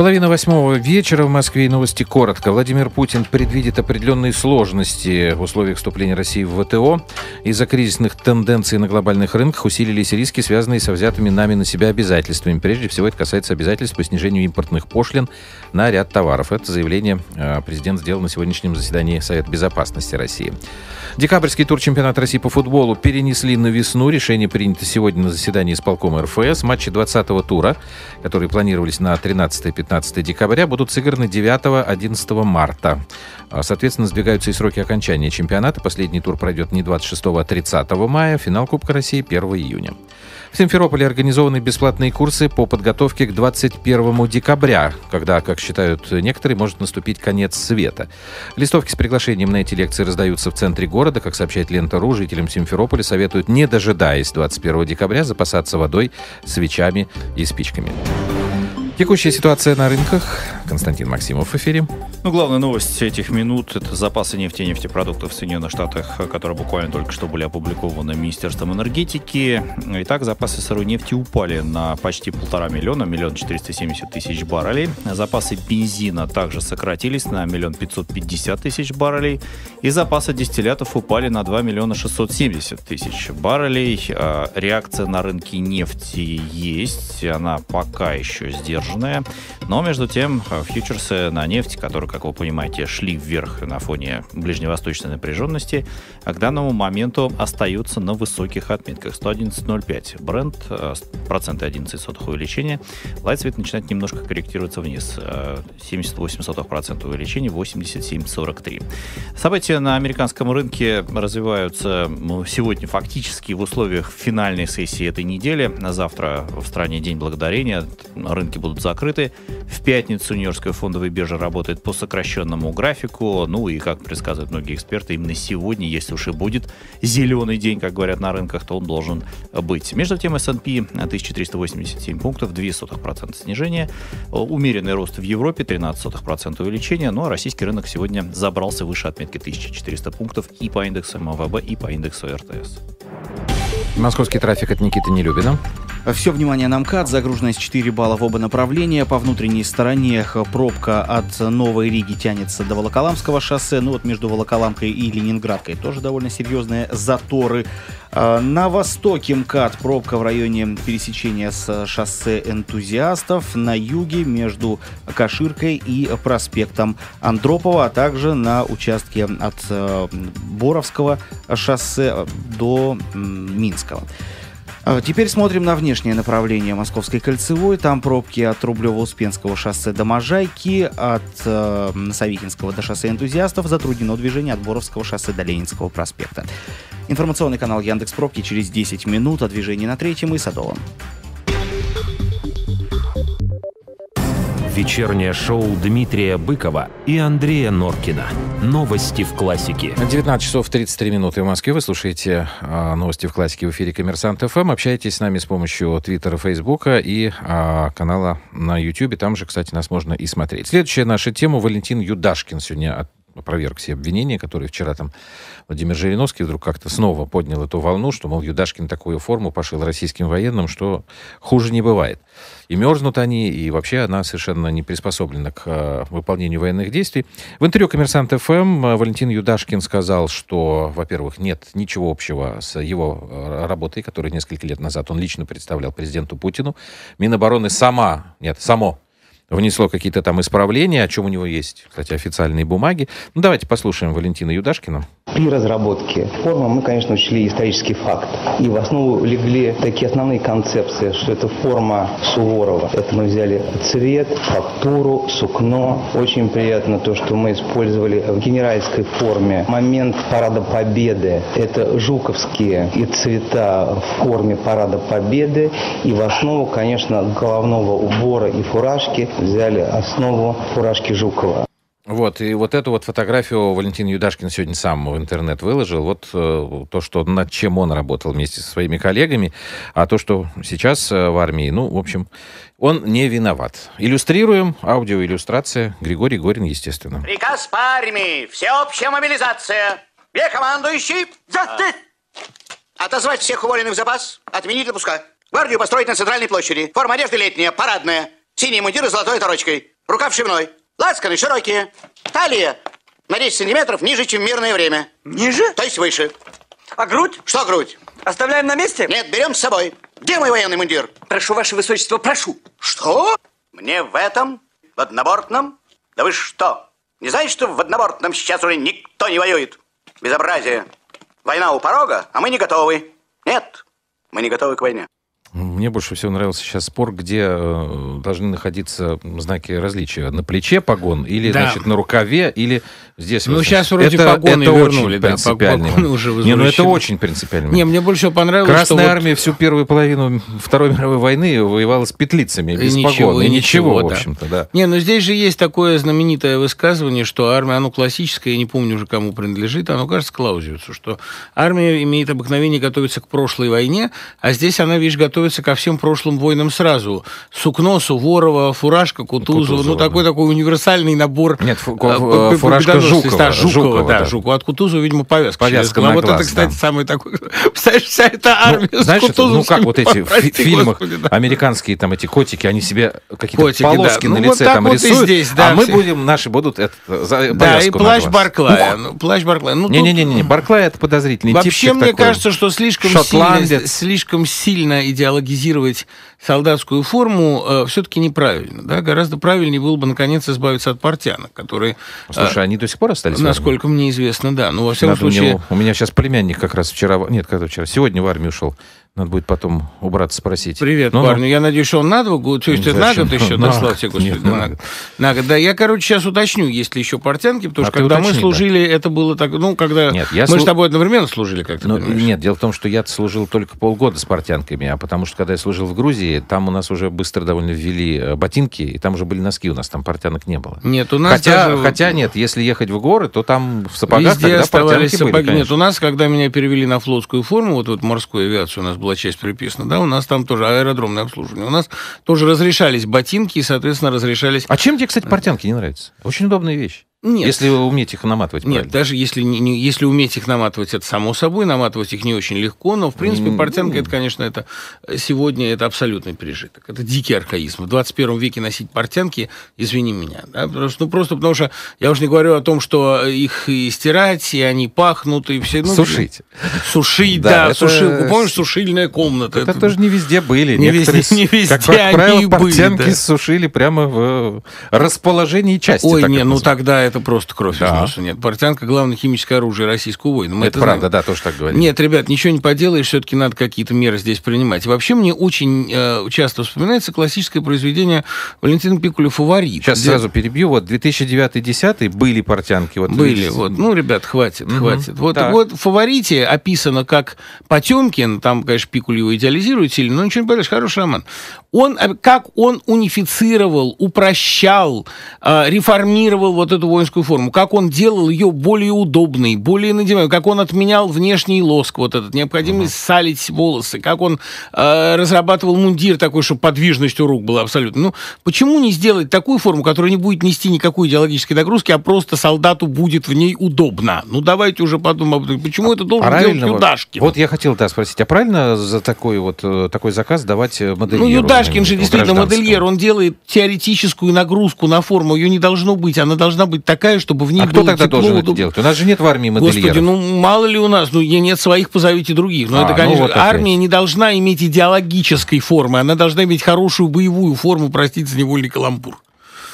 Половина восьмого вечера в Москве новости коротко. Владимир Путин предвидит определенные сложности в условиях вступления России в ВТО. Из-за кризисных тенденций на глобальных рынках усилились риски, связанные со взятыми нами на себя обязательствами. Прежде всего, это касается обязательств по снижению импортных пошлин на ряд товаров. Это заявление э, президент сделал на сегодняшнем заседании Совета Безопасности России. Декабрьский тур чемпионата России по футболу перенесли на весну. Решение принято сегодня на заседании исполкома РФС. Матчи 20-го тура, которые планировались на 13-15 декабря, будут сыграны 9-11 марта. А, Соответственно, сдвигаются и сроки окончания чемпионата. Последний тур пройдет не 26, а 30 мая. Финал Кубка России 1 июня. В Симферополе организованы бесплатные курсы по подготовке к 21 декабря, когда, как считают некоторые, может наступить конец света. Листовки с приглашением на эти лекции раздаются в центре города. Как сообщает Лента.ру, жителям Симферополя советуют, не дожидаясь 21 декабря, запасаться водой, свечами и спичками. Текущая ситуация на рынках. Константин Максимов в эфире. Ну, главная новость этих минут – это запасы нефти и нефтепродуктов в Соединенных Штатах, которые буквально только что были опубликованы Министерством энергетики. Итак, запасы сырой нефти упали на почти полтора миллиона, миллион четыреста семьдесят тысяч баррелей. Запасы бензина также сократились на миллион пятьсот пятьдесят тысяч баррелей. И запасы дистиллятов упали на 2 миллиона 670 тысяч баррелей. А, Реакция на рынке нефти есть, она пока еще сдержанная. Но, между тем, а, фьючерсы на нефть, которые, как вы понимаете, шли вверх на фоне ближневосточной напряженности, а к данному моменту остаются на высоких отметках. 111.05 бренд, э, проценты 11 сотых увеличения. Лайтсвет начинает немножко корректироваться вниз. э, 78 сотых процента увеличения, 87.43. События на американском рынке развиваются сегодня фактически в условиях финальной сессии этой недели. Завтра в стране День Благодарения, рынки будут закрыты. В пятницу Нью-Йоркская фондовая биржа работает по сокращенному графику. Ну и, как предсказывают многие эксперты, именно сегодня, если уж и будет зеленый день, как говорят на рынках, то он должен быть. Между тем, S&P 1387 пунктов, 0,02% снижения. Умеренный рост в Европе, 13% увеличения. Ну а российский рынок сегодня забрался выше отметки 1400 пунктов и по индексу МВБ, и по индексу РТС. Московский трафик от Никиты Нелюбина. Все внимание на МКАД, загруженность 4 балла в оба направления. По внутренней стороне пробка от Новой Риги тянется до Волоколамского шоссе. Ну вот между Волоколамкой и Ленинградкой тоже довольно серьезные заторы. А, На востоке МКАД пробка в районе пересечения с шоссе энтузиастов. На юге между Каширкой и проспектом Андропова, а также на участке от э, Боровского шоссе до Минского. А, Теперь смотрим на внешнее направление Московской кольцевой. Там пробки от Рублево-Успенского шоссе до Можайки, от э, Савикинского до шоссе энтузиастов. Затруднено движение от Боровского шоссе до Ленинского проспекта. Информационный канал Яндекс Пробки через 10 минут о движении на третьем и Садовом. Вечернее шоу Дмитрия Быкова и Андрея Норкина. Новости в классике. 19 часов 33 минуты в Москве. Вы слушаете а, новости в классике в эфире Коммерсант ФМ. Общаетесь с нами с помощью Твиттера, Фейсбука и а, канала на Ютьюбе. Там же, кстати, нас можно и смотреть. Следующая наша тема. Валентин Юдашкин сегодня опроверг все обвинения, которые вчера там Владимир Жириновский вдруг как-то снова поднял эту волну, что, мол, Юдашкин такую форму пошил российским военным, что хуже не бывает. И мерзнут они, и вообще она совершенно не приспособлена к э, выполнению военных действий. В интервью «Коммерсант ФМ» Валентин Юдашкин сказал, что, во-первых, нет ничего общего с его э, работой, которую несколько лет назад он лично представлял президенту Путину. Минобороны сама, нет, само внесло какие-то там исправления, о чем у него есть, кстати, официальные бумаги. Ну, давайте послушаем Валентина Юдашкина. При разработке формы мы, конечно, учли исторический факт. И в основу легли такие основные концепции, что это форма Суворова. Это мы взяли цвет, фактуру, сукно. Очень приятно то, что мы использовали в генеральской форме момент Парада Победы. Это жуковские и цвета в форме Парада Победы. И в основу, конечно, головного убора и фуражки взяли основу фуражки Жукова. Вот, и вот эту вот фотографию Валентин Юдашкин сегодня сам в интернет выложил. Вот э, то, что над чем он работал вместе со своими коллегами, а то, что сейчас э, в армии, ну, в общем, он не виноват. Иллюстрируем, аудиоиллюстрация, Григорий Горин, естественно. Приказ по армии. Всеобщая мобилизация. Где командующий? За ты! Отозвать всех уволенных в запас. Отменить допуска. Гвардию построить на центральной площади. Форма одежды летняя, парадная. Синие мундиры с золотой оторочкой. Рукав шивной. Лацканы широкие. Талия на 10 сантиметров ниже, чем в мирное время. Ниже? То есть выше. А грудь? Что грудь? Оставляем на месте? Нет, берем с собой. Где мой военный мундир? Прошу, ваше высочество, прошу. Что? Мне в этом? В однобортном? Да вы что? Не знаете, что в однобортном сейчас уже никто не воюет? Безобразие. Война у порога, а мы не готовы. Нет, мы не готовы к войне. Мне больше всего нравился сейчас спор, где э, должны находиться знаки различия. На плече погон, или, Да. значит, на рукаве, или здесь. Ну, вот, сейчас вроде погоны это вернули, очень да, принципиально. погоны *laughs* уже Не, ну это возвращены. очень принципиально. Не, мне больше всего понравилось, Красная что вот- армия всю первую половину Второй мировой войны воевала с петлицами, без И ничего, погон. и И ничего, ничего, в да. общем-то, да. Не, ну здесь же есть такое знаменитое высказывание, что армия, оно классическое, я не помню уже, кому принадлежит, оно кажется Клаузевицу, что армия имеет обыкновение готовиться к прошлой войне, а здесь она, видишь, готовится ко всем прошлым войнам сразу. Сукно, Суворова, фуражка, Кутузова, Кутузова, ну такой такой универсальный набор. Нет, фу- по- э, фуражка. Жукова, Да, Жукова, Жукова, да, да. Жукова. От Кутузова, видимо, повязка. Повязка через глаз. на Вот это, кстати, да. самый такой... *laughs* Представляешь, вся эта армия с Знаешь, это, ну как вот эти *laughs* прости фильмах господи, да. американские там эти котики, они себе какие-то Котики, да. полоски Ну, на вот лице так там вот рисуют, здесь, да, а мы все. будем, наши будут это, за, Да, и на плащ. Барклая. Ну, плащ Барклая. Ну, Не-не-не, Барклай это подозрительный Вообще, типчик мне кажется, что слишком сильно, слишком сильно идеологизировать солдатскую форму все-таки неправильно. Да? Гораздо правильнее было бы, наконец, избавиться от портянок, которые... Слушай, э, они до сих пор остались? Насколько мне известно, да. Ну, во всяком Надо у случае... него- у меня сейчас племянник как раз вчера, нет, когда вчера, сегодня в армию ушел. Надо будет потом у брата спросить. Привет, Ну-ну. парню. Я надеюсь, что он на два года, то есть это на год еще, На да, слава тебе, Господи, Нет, да, на год. На год. Да, я, короче, сейчас уточню, есть ли еще портянки, потому А что когда мы уточни, да. служили, это было так, ну, когда... Нет, я мы слу- с тобой одновременно служили, как ты Ну, нет, дело в том, что я служил только полгода с портянками, а потому что, когда я служил в Грузии, там у нас уже быстро довольно ввели э, ботинки, и там уже были носки, у нас там портянок не было. Нет, у нас хотя, даже- хотя нет, если ехать в горы, то там в сапогах Везде тогда оставались портянки были, сапоги. Нет, конечно. у нас, когда меня перевели на флотскую форму, вот, вот морскую авиацию, у нас была часть приписана, да, у нас там тоже аэродромное обслуживание. У нас тоже разрешались ботинки и, соответственно, разрешались... А чем тебе, кстати, портянки не нравятся? Очень удобная вещь. Нет. Если уметь их наматывать Нет, правильно. даже если, не, если уметь их наматывать, это само собой, наматывать их не очень легко, но, в принципе, портянка, это, конечно, это сегодня это абсолютный пережиток. Это дикий архаизм. В 21 веке носить портянки, извини меня. да, просто, ну, просто потому что, я уже не говорю о том, что их и стирать, и они пахнут, и все... Ну, Сушить. Сушить, Да, да, это- сушилку. Помнишь, сушильная комната? Это тоже не везде были. Не Некоторые, везде, не везде как, правило, они и были, портянки да. сушили прямо в расположении части. Ой, так не, это ну тогда это просто кровь из Да. носа. Нет, портянка главное химическое оружие российского войны. Мы Это знаем. правда, да, тоже так говорят. Нет, ребят, ничего не поделаешь, все-таки надо какие-то меры здесь принимать. И вообще мне очень э, часто вспоминается классическое произведение Валентина Пикуля «Фаворит». Сейчас где- сразу перебью. Вот 2009-2010 были портянки. Вот Были, видите, вот. Ну, ребят, хватит, Мгм. хватит. Вот, Так. вот в «Фаворите» описано как Потемкин, там, конечно, Пикуль его идеализирует сильно, но ничего не поделаешь, хороший роман. Он, э, как он унифицировал, упрощал, э, реформировал вот эту воинскую форму, как он делал ее более удобной, более надеваемой, как он отменял внешний лоск, вот этот, необходимость салить волосы, как он э, разрабатывал мундир такой, чтобы подвижность у рук была абсолютно. Ну, почему не сделать такую форму, которая не будет нести никакой идеологической нагрузки, а просто солдату будет в ней удобно? Ну, давайте уже подумаем об этом. Почему это должен делать Правильно. Юдашкин? Вот я хотел да, спросить, а правильно за такой вот э, такой заказ давать э, модельеру? Ну, Юдашкин же действительно модельер, он делает теоретическую нагрузку на форму, ее не должно быть, она должна быть такая, чтобы в ней А кто было тогда тепло, должен это удобно. делать? У нас же нет в армии модельеров. Господи, ну мало ли у нас, ну нет своих, позовите других. Но А, это, ну конечно, вот опять. армия не должна иметь идеологической формы, она должна иметь хорошую боевую форму, простите, невольный каламбур.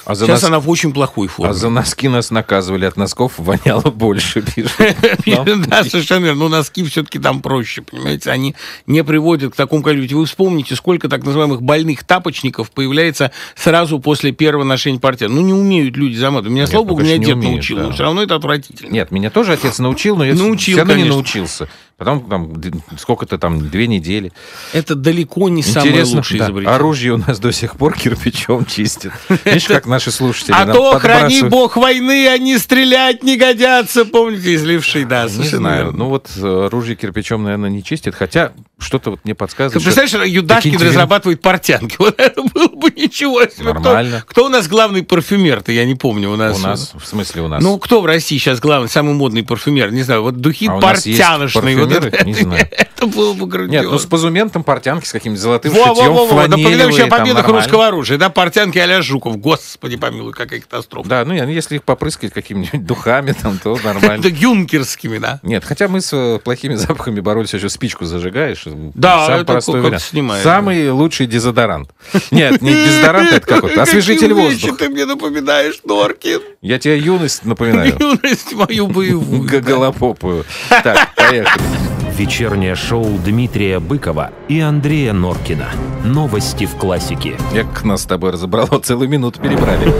А за Сейчас нас- она в очень плохой форме. А за носки нас наказывали, от носков воняло больше, пишут. *laughs* Да, совершенно верно. Но носки все-таки там проще, понимаете? Они не приводят к такому количеству. Вы вспомните, сколько так называемых больных тапочников появляется сразу после первого ношения портьера. Ну, не умеют люди заматывать. Меня, слава ну, богу, меня дед научил. Но все равно это отвратительно. Нет, меня тоже отец научил, но я все равно не научился. Потом там сколько-то там, две недели. Это далеко не самое лучшее изобретение. оружие у нас до сих пор кирпичом чистят. *laughs* Видишь, как наши слушатели А то, храни подбрасывают. бог войны, они стрелять не годятся, помните, из левшей, да, Не знаю. Ну вот э, оружие кирпичом, наверное, не чистит. Хотя что-то вот мне Ты подсказывает. представляешь, что Юдашкин какие-нибудь разрабатывает портянки. *laughs* Вот это было бы ничего себе. Кто- Нормально. Кто, у нас главный парфюмер-то, я не помню. У нас, У нас, в смысле у нас? Ну, кто в России сейчас главный, самый модный парфюмер? Не знаю, вот духи А портяночные. Вот это, Не знаю. *laughs* это было бы грандиозно. Нет, ну с позументом портянки, с каким-то золотым Во, во, шитьем, во, во, напоминающая о фланелевые, там победах русского оружия, да, портянки а Жуков. Господи помилуй, какая катастрофа. Да, ну я- если их попрыскать какими-нибудь *laughs* духами, там, то нормально. Это юнкерскими, да. Нет, хотя мы с э, плохими запахами боролись, еще спичку зажигаешь. Да, Самый это простой как вариант. снимает, Самый лучший дезодорант. Нет, не дезодорант, это как вот, освежитель воздуха. ты мне напоминаешь, Норкин. Я тебе юность напоминаю. *laughs* Юность мою боевую. Г- Голопопую. Так, поехали. Вечернее шоу Дмитрия Быкова и Андрея Норкина. Новости в классике. Як нас с тобой разобрало, целую минуту перебрали.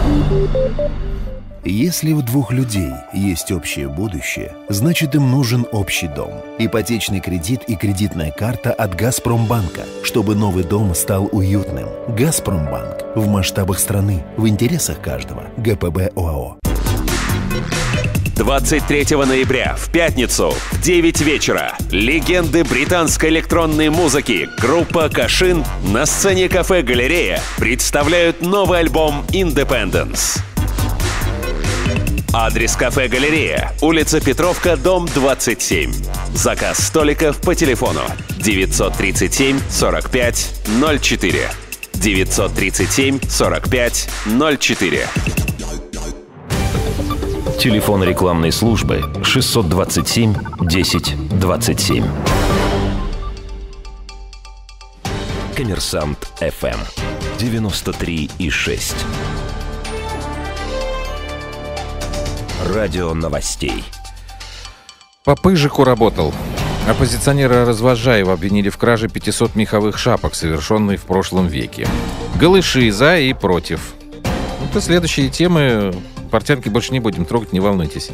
Если у двух людей есть общее будущее, значит им нужен общий дом. Ипотечный кредит и кредитная карта от «Газпромбанка», чтобы новый дом стал уютным. «Газпромбанк» в масштабах страны, в интересах каждого. ГПБ ОАО. 23 ноября в пятницу в 9 вечера легенды британской электронной музыки группа Кашин на сцене кафе «Галерея» представляют новый альбом «Independence». Адрес кафе «Галерея», улица Петровка, дом 27. Заказ столиков по телефону 937 45 04. 937 45 04. Телефон рекламной службы 627 10 27. Коммерсант ФМ 93 и 6. Радио новостей. По Пыжику работал. Оппозиционера Развожаева обвинили в краже 500 меховых шапок, совершенной в прошлом веке. Голыши за и против. Это следующие темы. Портянки больше не будем трогать, не волнуйтесь.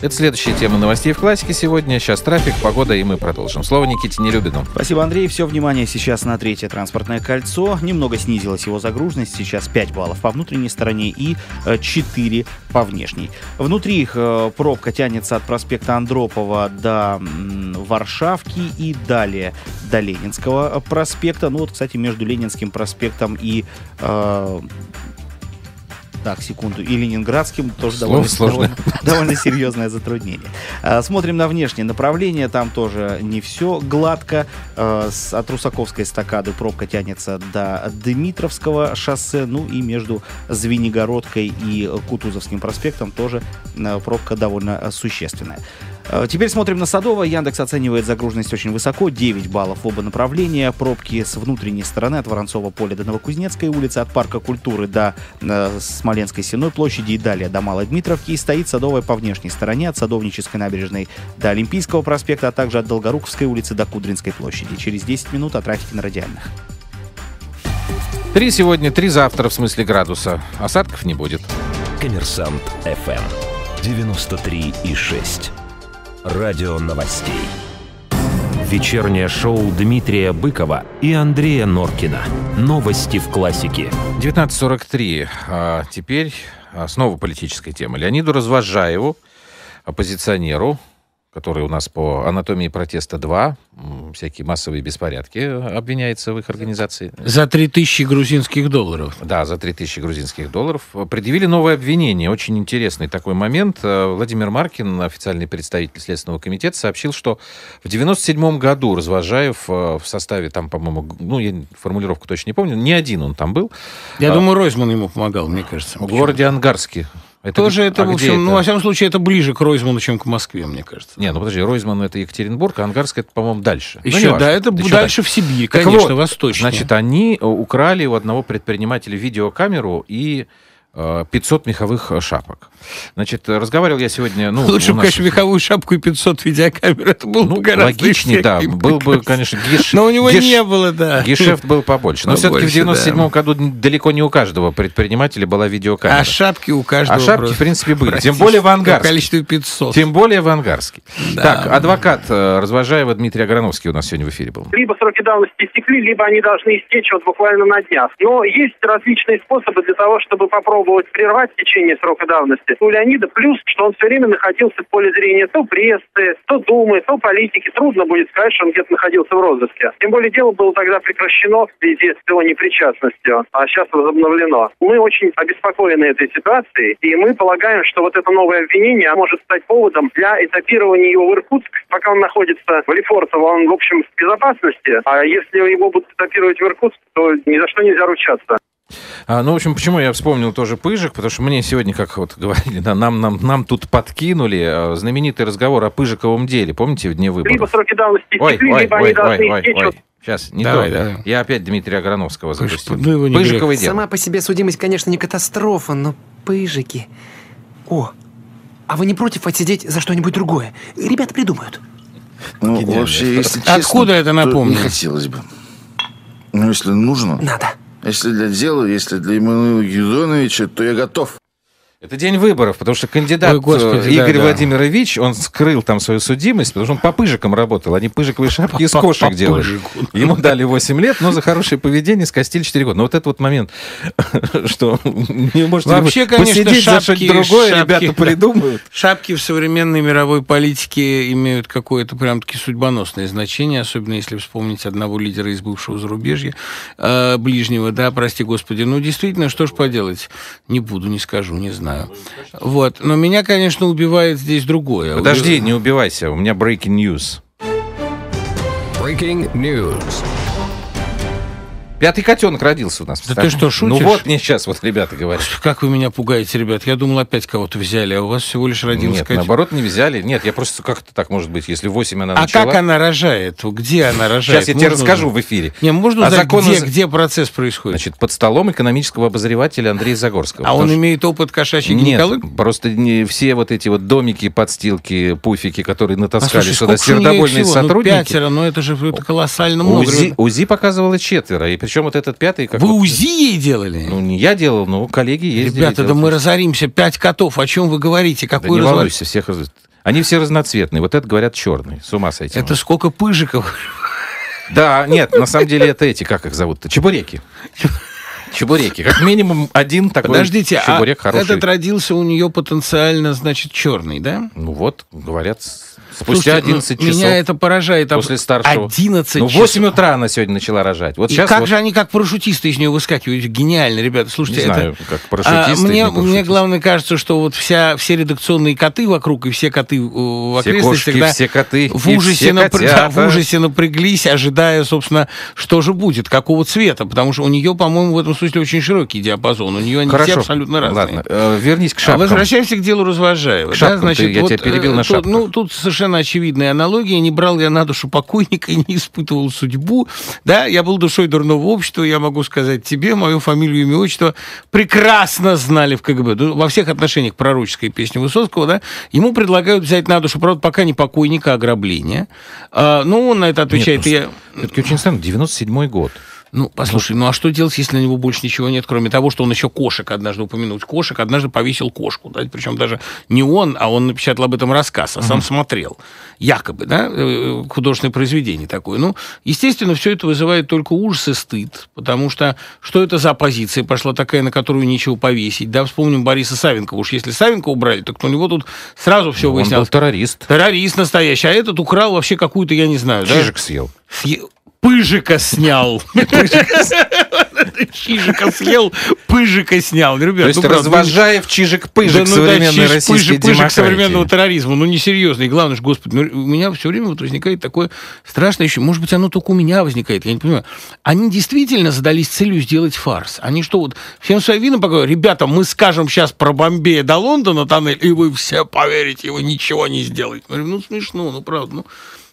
Это следующая тема новостей в классике сегодня. Сейчас трафик, погода, и мы продолжим. Слово Никите Нелюбину. Спасибо, Андрей. Все внимание сейчас на третье транспортное кольцо. Немного снизилась его загруженность. Сейчас 5 баллов по внутренней стороне и э, 4 по внешней. Внутри их э, пробка тянется от проспекта Андропова до Варшавки и далее до Ленинского проспекта. Ну вот, кстати, между Ленинским проспектом и э, так, секунду. И Ленинградским тоже Слово довольно, сложное. довольно, *laughs* довольно серьезное затруднение. А, Смотрим на внешнее направление. Там тоже не все гладко. А, От Русаковской эстакады пробка тянется до Дмитровского шоссе. Ну и между Звенигородкой и Кутузовским проспектом тоже а, пробка довольно существенная. Э, Теперь смотрим на Садово. Яндекс оценивает загруженность очень высоко. 9 баллов в оба направления. Пробки с внутренней стороны от Воронцова поля до Новокузнецкой улицы, от Парка культуры до э, Смоленской Сенной площади и далее до Малой Дмитровки. И стоит Садовая по внешней стороне от Садовнической набережной до Олимпийского проспекта, а также от Долгоруковской улицы до Кудринской площади. Через 10 минут о трафике на радиальных. Три сегодня, три завтра, в смысле градуса. Осадков не будет. Коммерсант ФМ 93,6. Радио новостей. Вечернее шоу Дмитрия Быкова и Андрея Норкина. Новости в классике. 19.43. А теперь а, снова политическая тема. Леониду Развожаеву, оппозиционеру, который у нас по анатомии протеста 2, м, всякие массовые беспорядки, э, обвиняется в их организации. За 3000 грузинских долларов. Да, за 3000 грузинских долларов. Предъявили новое обвинение. Очень интересный такой момент. Э, Владимир Маркин, официальный представитель Следственного комитета, сообщил, что в 97 году Развожаев э, в составе, там, по-моему, ну, я формулировку точно не помню, не один он там был. Я А, думаю, Ройзман ему помогал, мне кажется. в городе Ангарске. Это Тоже это, а в общем, ну, это? во всяком случае, это ближе к Ройзману, чем к Москве, мне кажется. Не, ну подожди, Ройзман это Екатеринбург, а Ангарск это, по-моему, дальше. Ну, Еще, неважно. да, это Еще дальше в Сибирь, Так конечно, вот, восточнее. Значит, они э, украли у одного предпринимателя видеокамеру и 500 меховых э, шапок. Значит, э, разговаривал я сегодня... Ну, Лучше бы, конечно, меховую шапку и 500 видеокамер. Это было бы гораздо Ну, Логичнее, да. Был бы, конечно, геш... Но у него геш- не было, да. Гешефт был побольше. Но все-таки в Побольше, 97 да. году далеко не у каждого предпринимателя была видеокамера. А шапки у каждого. А шапки, просто. в принципе, были. Тем более в Ангарске. количестве 500. Тем более в Ангарске. Да. Так, адвокат э, Развожаева Дмитрий Аграновский у нас сегодня в эфире был. либо сроки давности истекли, либо они должны истечь вот буквально на днях. Но есть различные способы для того, чтобы попробовать прервать течение срока давности. У Леонида плюс, что он все время находился в поле зрения то прессы, то думы, то политики. Трудно будет сказать, что он где-то находился в розыске. Тем более дело было тогда прекращено в связи с его непричастностью, а сейчас возобновлено. Мы очень обеспокоены этой ситуацией, и мы полагаем, что вот это новое обвинение может стать поводом для этапирования его в Иркутск. Пока он находится в Лефортово, он, в общем, в безопасности. А если его будут этапировать в Иркутск, то ни за что нельзя ручаться. А, ну, в общем, почему я вспомнил тоже Пыжик, потому что мне сегодня, как вот говорили, да, нам, нам, нам тут подкинули э, знаменитый разговор о Пыжиковом деле, помните, в дне выборов? Либо сроки давности Ой, ой, либо ой, они должны ой, ой, ой. Сейчас, не Давай, то. давай. Я опять Дмитрия Аграновского запустил. ну его не Пыжиковое дело. Сама по себе судимость, конечно, не катастрофа, но пыжики. О, а вы не против отсидеть за что-нибудь другое? Ребята придумают. Ну, Гениально. вообще, если честно, Откуда это то напомню? Не хотелось бы. Но если нужно... Надо. Если для дела, если для Иммануила Гедоновича, то я готов. Это день выборов, потому что кандидат Ой, господи, э, Игорь да, да. Владимирович, он скрыл там свою судимость, потому что он по пыжикам работал. Они пыжиковые шапки из кошек пыжику. Ему дали 8 лет, но за хорошее поведение скостили 4 года. Но вот этот вот момент, *laughs* что не можете Вообще, конечно, посидеть за шапки, что-нибудь другое, шапки, ребята придумают. *laughs* Шапки в современной мировой политике имеют какое-то прям-таки судьбоносное значение, особенно если вспомнить одного лидера из бывшего зарубежья, э, ближнего, да, прости господи. Ну, действительно, что ж поделать? Не буду, не скажу, не знаю. Вот. Но меня, конечно, убивает здесь другое. Подожди, не убивайся, у меня breaking news. Breaking news. Пятый котенок родился у нас. Да ты что, шутишь? Ну вот мне сейчас вот ребята говорят. Как вы меня пугаете, ребят? Я думал, опять кого-то взяли, а у вас всего лишь родился Нет, котенок. наоборот, не взяли. Нет, я просто как-то так может быть, если 8 она А начала. как она рожает? Где она рожает? Сейчас я тебе расскажу в эфире. Не, можно А узнать, закон где, где процесс происходит? Значит, под столом экономического обозревателя Андрея Загорского. а он что- имеет опыт кошачьей Нет, гинекологии? просто не все вот эти вот домики, подстилки, пуфики, которые А, натаскали слушай, сюда сердобольные? Ну, сотрудники. пятеро, но это же это колоссально много. УЗИ, УЗИ показывало четверо, и причем вот этот пятый... Как Вы вот- УЗИ ей делали? Ну, не я делал, но коллеги ездили. Ребята, да мы разоримся. Пять котов. О чем вы говорите? Да Какой не развал- волнуйся, всех раз- Они все разноцветные. Вот это, говорят, черный. С ума сойти. Это сколько пыжиков? Да, нет, на самом деле это эти, как их зовут-то? Чебуреки. Чебуреки. Как минимум один такой Подождите, а чебурек хороший. этот родился у нее потенциально, значит, черный, да? Ну вот, говорят, спустя Слушайте, ну, 11 часов. Меня это поражает. После старшего. 11 Ну, в часов. 8 утра она сегодня начала рожать. Вот И сейчас как вот- же они как парашютисты из нее выскакивают? Гениально, ребята. Слушайте, Не это... знаю, как парашютисты А, мне, не мне парашютисты. главное кажется, что вот вся, все редакционные коты вокруг и все коты э, в Все окрестностях, кошки, да, все коты в ужасе, все напр- да, в ужасе напряглись, ожидая, собственно, что же будет, какого цвета, потому что у нее, по-моему, в этом смысле очень широкий диапазон, у нее они Хорошо. все абсолютно разные. Ладно, э, вернись к А шапкам. возвращаемся к делу Развожаева. К шапкам. да, значит, Ты- я вот, тебя перебил э, на шапках. Ну, тут совершенно совершенно очевидная аналогия. Не брал я на душу покойника и *laughs* не испытывал судьбу. Да, я был душой дурного общества, я могу сказать тебе, мою фамилию, имя, отчество прекрасно знали в КГБ. Ну, Во всех отношениях пророческая песня Высоцкого, да, ему предлагают взять на душу, правда, пока не покойника, а ограбление. А, ну, он на это отвечает. Нет, я... Все-таки очень странно, 97-й год. Ну, послушай, ну а что делать, если на него больше ничего нет, кроме того, что он еще кошек однажды упомянул. Кошек однажды повесил кошку. Да? Причем даже не он, а он напечатал об этом рассказ, а сам Мгм. смотрел. Якобы, да, э, художественное произведение такое. Ну, естественно, все это вызывает только ужас и стыд, потому что что это за оппозиция пошла такая, на которую нечего повесить? Да, вспомним Бориса Савенкова. Уж если Савенкова убрали, так у него тут сразу все Он был выяснялось. террорист. Террорист настоящий. А этот украл вообще какую-то, я не знаю, да? Чижик съел. Пыжика снял. *laughs* Чижика съел, пыжика снял. Ребят, То есть ну, Развожаев, Чижик, Пыжик да, ну да, современной чиж- российской пыжик, пыжик современного терроризма. Ну, несерьезно. И главное, же, господи, ну, у меня все время вот возникает такое страшное еще. Может быть, оно только у меня возникает, я не понимаю. Они действительно задались целью сделать фарс. Они что, вот всем своим видом поговорят, ребята, мы скажем сейчас про Бомбея до Лондона тоннель, и вы все поверите, и вы ничего не сделаете. Говорим, ну, смешно, ну, правда, ну...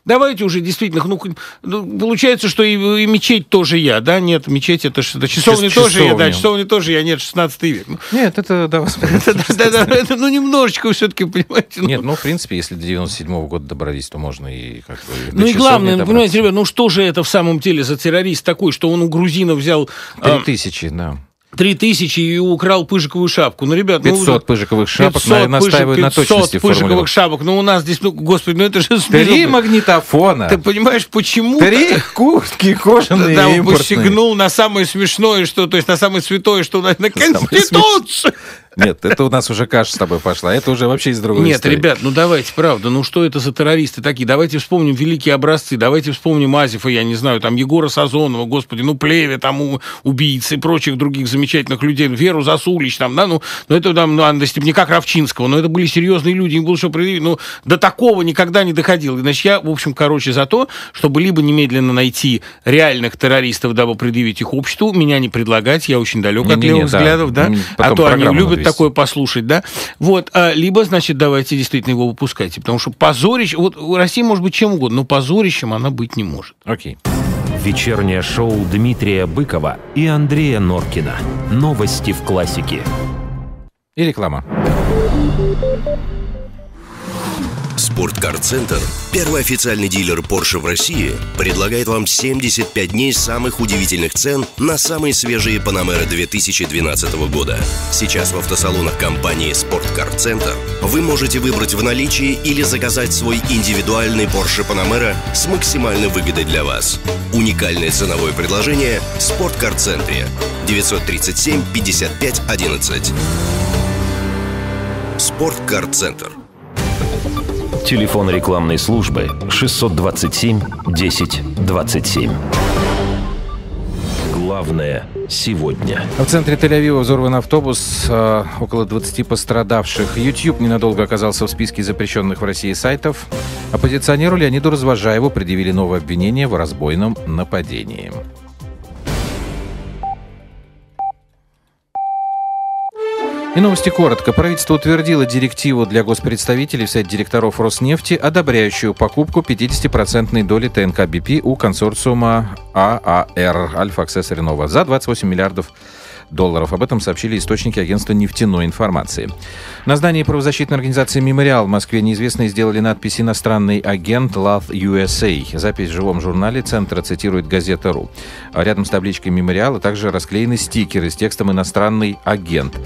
Давайте уже действительно, ну, ну, получается, что и, и мечеть тоже я, да? Нет, мечеть это что-то. Часовня Час- тоже я, да, часовня. часовня тоже я, нет, 16 век. Ну, Нет, это да-да, *laughs* это, ну, немножечко все-таки, понимаете, ну, Нет, ну, в принципе, если до 97 года добрались, то можно и как бы... Ну и главное, понимаете, ребят, ну что же это в самом деле за террорист такой, что он у грузинов взял... а, Три тысячи, да. Три тысячи и украл пыжиковую шапку. Ну, ребят, ну... 500 пыжиковых шапок 500 на- настаивают на 500 точности пыжиковых формулировок. шапок. Ну, у нас здесь, ну, господи, ну это же... Три магнитофона. Ты понимаешь, почему... Три куртки кожаные Да, он посягнул на самое смешное, что, то есть на самое святое, что на, на Конституцию. Нет, это у нас уже каша с тобой пошла. Это уже вообще из другой Нет, истории. ребят, ну давайте, правда, ну что это за террористы такие? Давайте вспомним великие образцы, давайте вспомним Азифа, я не знаю, там Егора Сазонова, господи, ну Плеве, там у, убийцы и прочих других замечательных людей, Веру Засулич, там, да, ну, ну это там, ну, Анна Степняка Кравчинского, но это были серьезные люди, им было что предъявить, ну, до такого никогда не доходило. Значит, я, в общем, короче, за то, чтобы либо немедленно найти реальных террористов, дабы предъявить их обществу, меня не предлагать, я очень далек от Не-не-не, левых да. взглядов, да, М, а то они любят. Такое послушать, да, вот, а, либо, значит, давайте действительно его выпускайте, потому что позорище, вот у России может быть чем угодно, но позорищем она быть не может. Окей. Вечернее шоу Дмитрия Быкова и Андрея Норкина. Новости в классике. И реклама. Спорткар-центр, первый официальный дилер Porsche в России, предлагает вам 75 дней самых удивительных цен на самые свежие Панамеры 2012 года. Сейчас в автосалонах компании Спорткар-центр вы можете выбрать в наличии или заказать свой индивидуальный Porsche Panamera с максимальной выгодой для вас. Уникальное ценовое предложение в Спорткар-центре 937 55 11. Спорткар-центр. Телефон рекламной службы 627 10 27. Главное сегодня. В центре Тель-Авива взорван автобус, э, около 20 пострадавших. YouTube ненадолго оказался в списке запрещенных в России сайтов. Оппозиционеру Леониду Развожаеву предъявили новое обвинение в разбойном нападении. И новости коротко. Правительство утвердило директиву для госпредставителей в совет директоров Роснефти, одобряющую покупку 50% доли ТНК БП у консорциума ААР Альфа Аксесс Ренова за 28 миллиардов долларов. Об этом сообщили источники агентства нефтяной информации. На здании правозащитной организации «Мемориал» в Москве неизвестные сделали надпись «Иностранный агент Love USA». Запись в живом журнале центра цитирует газета.ру. А Рядом с табличкой «Мемориала» также расклеены стикеры с текстом «Иностранный агент».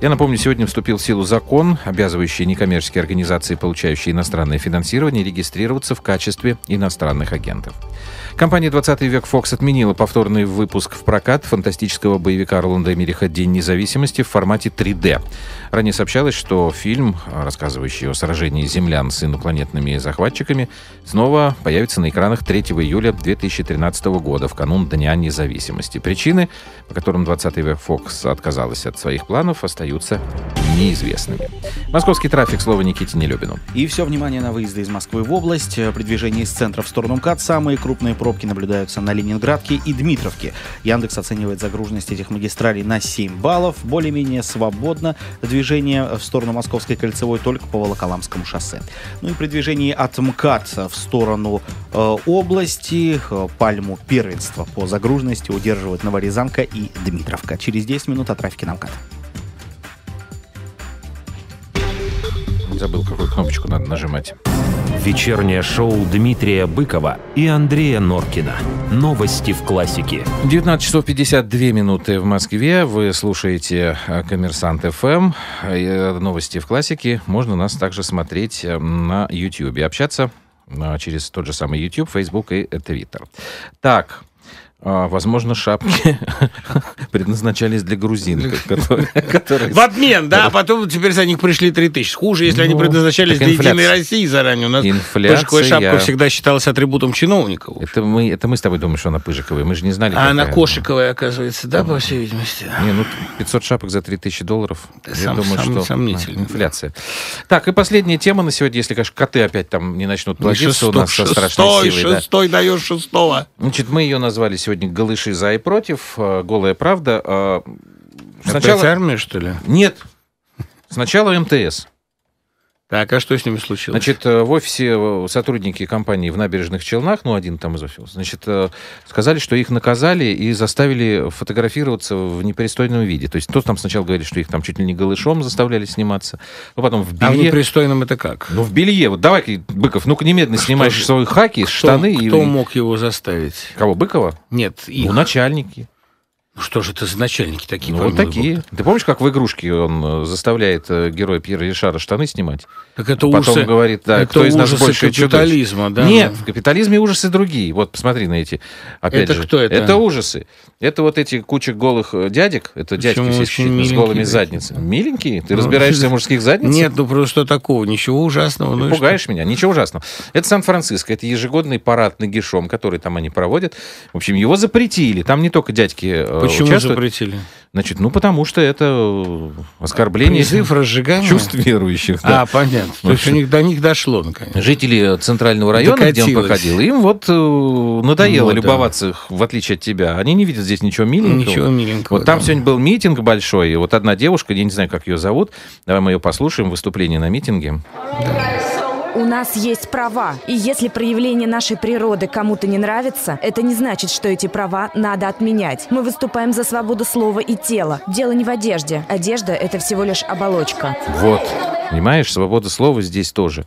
Я напомню, сегодня вступил в силу закон, обязывающий некоммерческие организации, получающие иностранное финансирование, регистрироваться в качестве иностранных агентов. Компания «20 век Fox» отменила повторный выпуск в прокат фантастического боевика Роланда Эмериха «День независимости» в формате 3D. Ранее сообщалось, что фильм, рассказывающий о сражении землян с инопланетными захватчиками, снова появится на экранах 3 июля 2013 года, в канун Дня независимости. Причины, по которым 20 век Fox отказалась от своих планов, остаются неизвестными. Московский трафик, слово Никите Нелюбину. И все внимание на выезды из Москвы в область. При движении из центра в сторону МКАД самые крупные пробки наблюдаются на Ленинградке и Дмитровке. Яндекс оценивает загруженность этих магистралей на 7 баллов. Более-менее свободно движение в сторону Московской кольцевой только по Волоколамскому шоссе. Ну и при движении от МКАД в сторону э, области э, пальму первенства по загруженности удерживают Новорязанка и Дмитровка. Через 10 минут о трафике на МКАД. Забыл, какую кнопочку надо нажимать. Вечернее шоу Дмитрия Быкова и Андрея Норкина. Новости в классике. 19 часов 52 минуты в Москве. Вы слушаете э, «Коммерсант ФМ». Э, Новости в классике. Можно нас также смотреть э, на YouTube. Общаться э, через тот же самый YouTube, Facebook и Twitter. Так, а, возможно, шапки *laughs* предназначались для грузин, *laughs* В обмен, да, а потом теперь за них пришли 3000. Хуже, если они Ну, предназначались для Единой. России заранее. У нас Инфляция. пышковая шапка всегда считалась атрибутом чиновников. Это мы, это мы с тобой думаем, что она пыжиковая. Мы же не знали. А она кошиковая, оказывается, да, по всей видимости. Не, ну 500 шапок за 3000 долларов. Я думаю, что сомнительно. инфляция. Так, и последняя тема на сегодня, если, конечно, коты опять там не начнут Ну, плодиться у шестой- нас со страшной шестой, силой. да. шестой даешь шестого. Значит, мы ее назвали сегодня «Голыши за и против», э, «Голая правда». Э, Опять армия, что ли? Нет. Сначала МТС. Так, а что с ними случилось? Значит, э, в офисе э, сотрудники компании в набережных Челнах, ну, один там из офиса, значит, э, сказали, что их наказали и заставили фотографироваться в непристойном виде. То есть, то там сначала говорили, что их там чуть ли не голышом заставляли сниматься, ну, потом в А в белье. непристойном это как? Ну, в белье. Вот давай, Быков, ну-ка немедленно снимаешь же- свои хаки, Кто- штаны. и- Кто мог его заставить? Кого, Быкова? Нет, их. Ну, начальники. Ну, что же это за начальники такие? Ну, вот такие. бог? Ты помнишь, как в игрушке он э, заставляет э, героя Пьера Ришара штаны снимать? Так это Потом ужасы- говорит, да, это кто из нас больше капитализма, да? Нет, Ну. в капитализме ужасы другие. Вот, посмотри на эти. Опять Это же, кто это? Это ужасы. Это вот эти куча голых э, дядек. Это дядьки Почему все очень исключительно с голыми такие? задницами. Миленькие? Ты Ну, разбираешься в *laughs* мужских задницах? Нет, ну просто что такого? Ничего ужасного. ну Ты пугаешь меня? Ничего ужасного. Это Сан-Франциско. Это ежегодный парад нагишом, который там они проводят. В общем, его запретили. Там не только дядьки что? Почему участвуют. запретили? Значит, ну потому что это э, оскорбление Призыв *laughs* разжигания? чувств верующих. да. А, понятно. То есть у них до них дошло, наконец. Жители центрального района, где он Докатилось. проходил, им вот э, надоело да. любоваться, их, в отличие от тебя. Они не видят здесь ничего миленького. Ничего миленького, Вот там да. сегодня был митинг большой, и вот одна девушка, я не знаю, как ее зовут, давай мы ее послушаем, выступление на митинге. У нас есть права, и если проявление нашей природы кому-то не нравится, это не значит, что эти права надо отменять. Мы выступаем за свободу слова и тела. Дело не в одежде. Одежда – это всего лишь оболочка. Вот, понимаешь, свобода слова здесь тоже.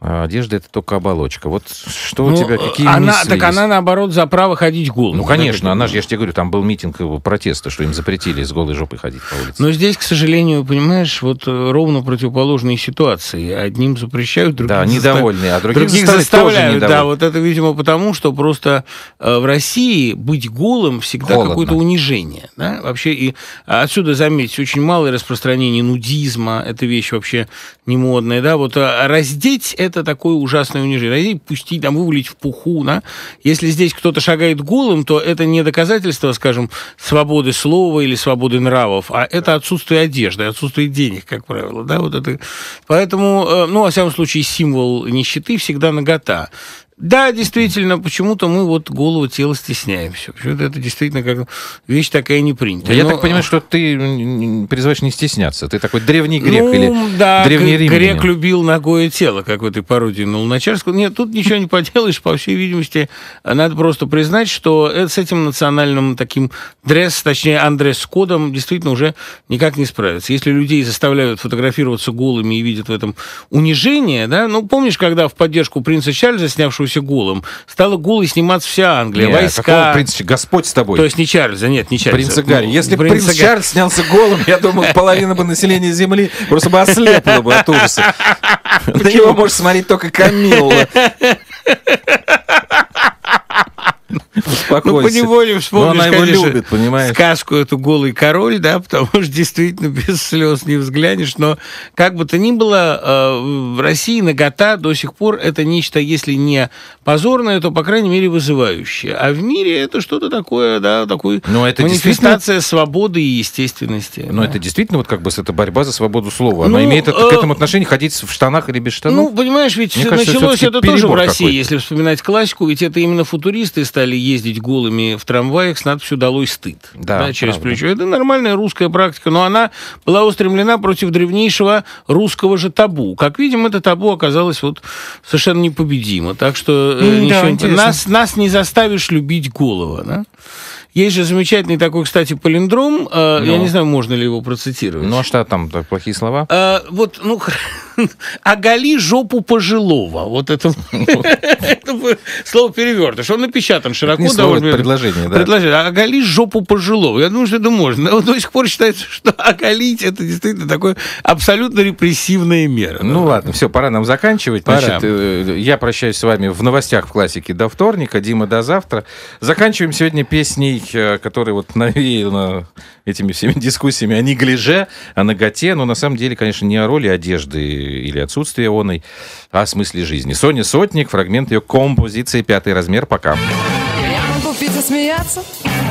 А одежда это только оболочка. Вот что у Ну, тебя, какие она, мысли Так есть? она, наоборот, за право ходить голым. Ну, конечно, она же, я же тебе говорю, там был митинг протеста, что им запретили с голой жопой ходить по улице. Но здесь, к сожалению, понимаешь, вот э, ровно противоположные ситуации. Одним запрещают, других Да, недовольные, а других других заставляют. Да, вот это, видимо, потому, что просто э, в России быть голым всегда какое-то унижение. Да? Вообще, и отсюда, заметьте, очень малое распространение нудизма. Это вещь вообще не модная. Да? Вот а раздеть – это такое ужасное унижение. Раздеть, пустить, там, вывалить в пуху. Да? Если здесь кто-то шагает голым, то это не доказательство, скажем, свободы слова или свободы нравов, а это отсутствие одежды, отсутствие денег, как правило. Да? Вот это... Поэтому, э, ну, во всяком случае, символ нищеты всегда нагота. Да, действительно, почему-то мы вот голову тела стесняемся. Почему-то это действительно как вещь такая не принята. Я Но- так понимаю, что ты призываешь не стесняться. Ты такой древний грек ну, или да, древний римлянин. грек любил ногое тело, как в этой пародии на Луначарского. Нет, тут ничего не поделаешь, по всей видимости, надо просто признать, что это с этим национальным таким дресс, точнее, андресс-кодом действительно уже никак не справиться. Если людей заставляют фотографироваться голыми и видят в этом унижение, да, ну, помнишь, когда в поддержку принца Чарльза, снявшегося голым, стала голой сниматься вся Англия, Не, войска... какого принца? Господь с тобой. То есть не Чарльза, нет, не Чарльза. Принца Гарри. Ну, Если бы принц Гарри. Чарльз снялся голым, я думаю, половина бы населения Земли просто бы ослепла бы от ужаса. *laughs* На него может смотреть только Камилла. *laughs* Ну, Успокойся. поневоле Но вспомнишь, она его конечно, любит, понимаешь? сказку эту «Голый король», да, потому что действительно *laughs* без слез не взглянешь, но как бы то ни было, э, в России нагота до сих пор это нечто, если не позорное, то, по крайней мере, вызывающее. А в мире это что-то такое, да, такой Но это манифестация свободы и естественности. Но да. это действительно вот как бы это борьба за свободу слова. Она Ну, имеет э, к этому отношение ходить в штанах или без штанов? Ну, понимаешь, ведь Мне кажется, началось это тоже в России, если вспоминать классику, ведь это именно футуристы стали ездить голыми в трамваях с надписью «Долой стыд». Да, через правда. плечо. Это нормальная русская практика, но она была устремлена против древнейшего русского же табу. Как видим, это табу оказалось вот совершенно непобедимо. Так что э, да, ничего нас, нас не заставишь любить голого, да? Есть же замечательный такой, кстати, палиндром. э, Я Ну. не знаю, можно ли его процитировать. Ну, а что там, плохие слова? А, вот, ну, *laughs* *laughs* оголи жопу пожилого. Вот это, *laughs* слово перевертыш. Он напечатан широко. довольно. предложение, да. Предложение. Оголи жопу пожилого. Я думаю, что это можно. Но до сих пор считается, *laughs* что оголить это действительно такое абсолютно репрессивная мера. Ну ладно, все, пора нам заканчивать. Значит, э, я прощаюсь с вами в новостях в классике до вторника. Дима, до завтра. Заканчиваем сегодня песней, э, которая вот навеяна этими всеми *laughs* дискуссиями о неглиже, о ноготе. Но на самом деле, конечно, не о роли одежды или отсутствии оной, а о смысле жизни. Соня Сотник, фрагмент ее композиции «Пятый размер». Пока. Я могу пить и смеяться,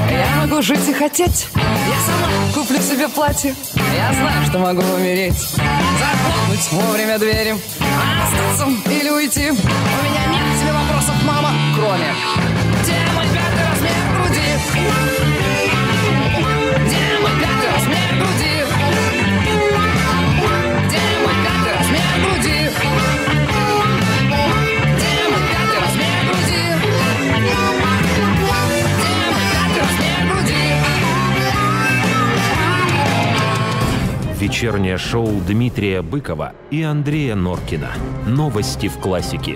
я могу жить и хотеть. Я сама куплю себе платье, я знаю, что могу умереть. Захлопнуть вовремя двери, остаться или уйти. У меня нет тебе вопросов, мама, кроме Вечернее шоу Дмитрия Быкова и Андрея Норкина. Новости в классике.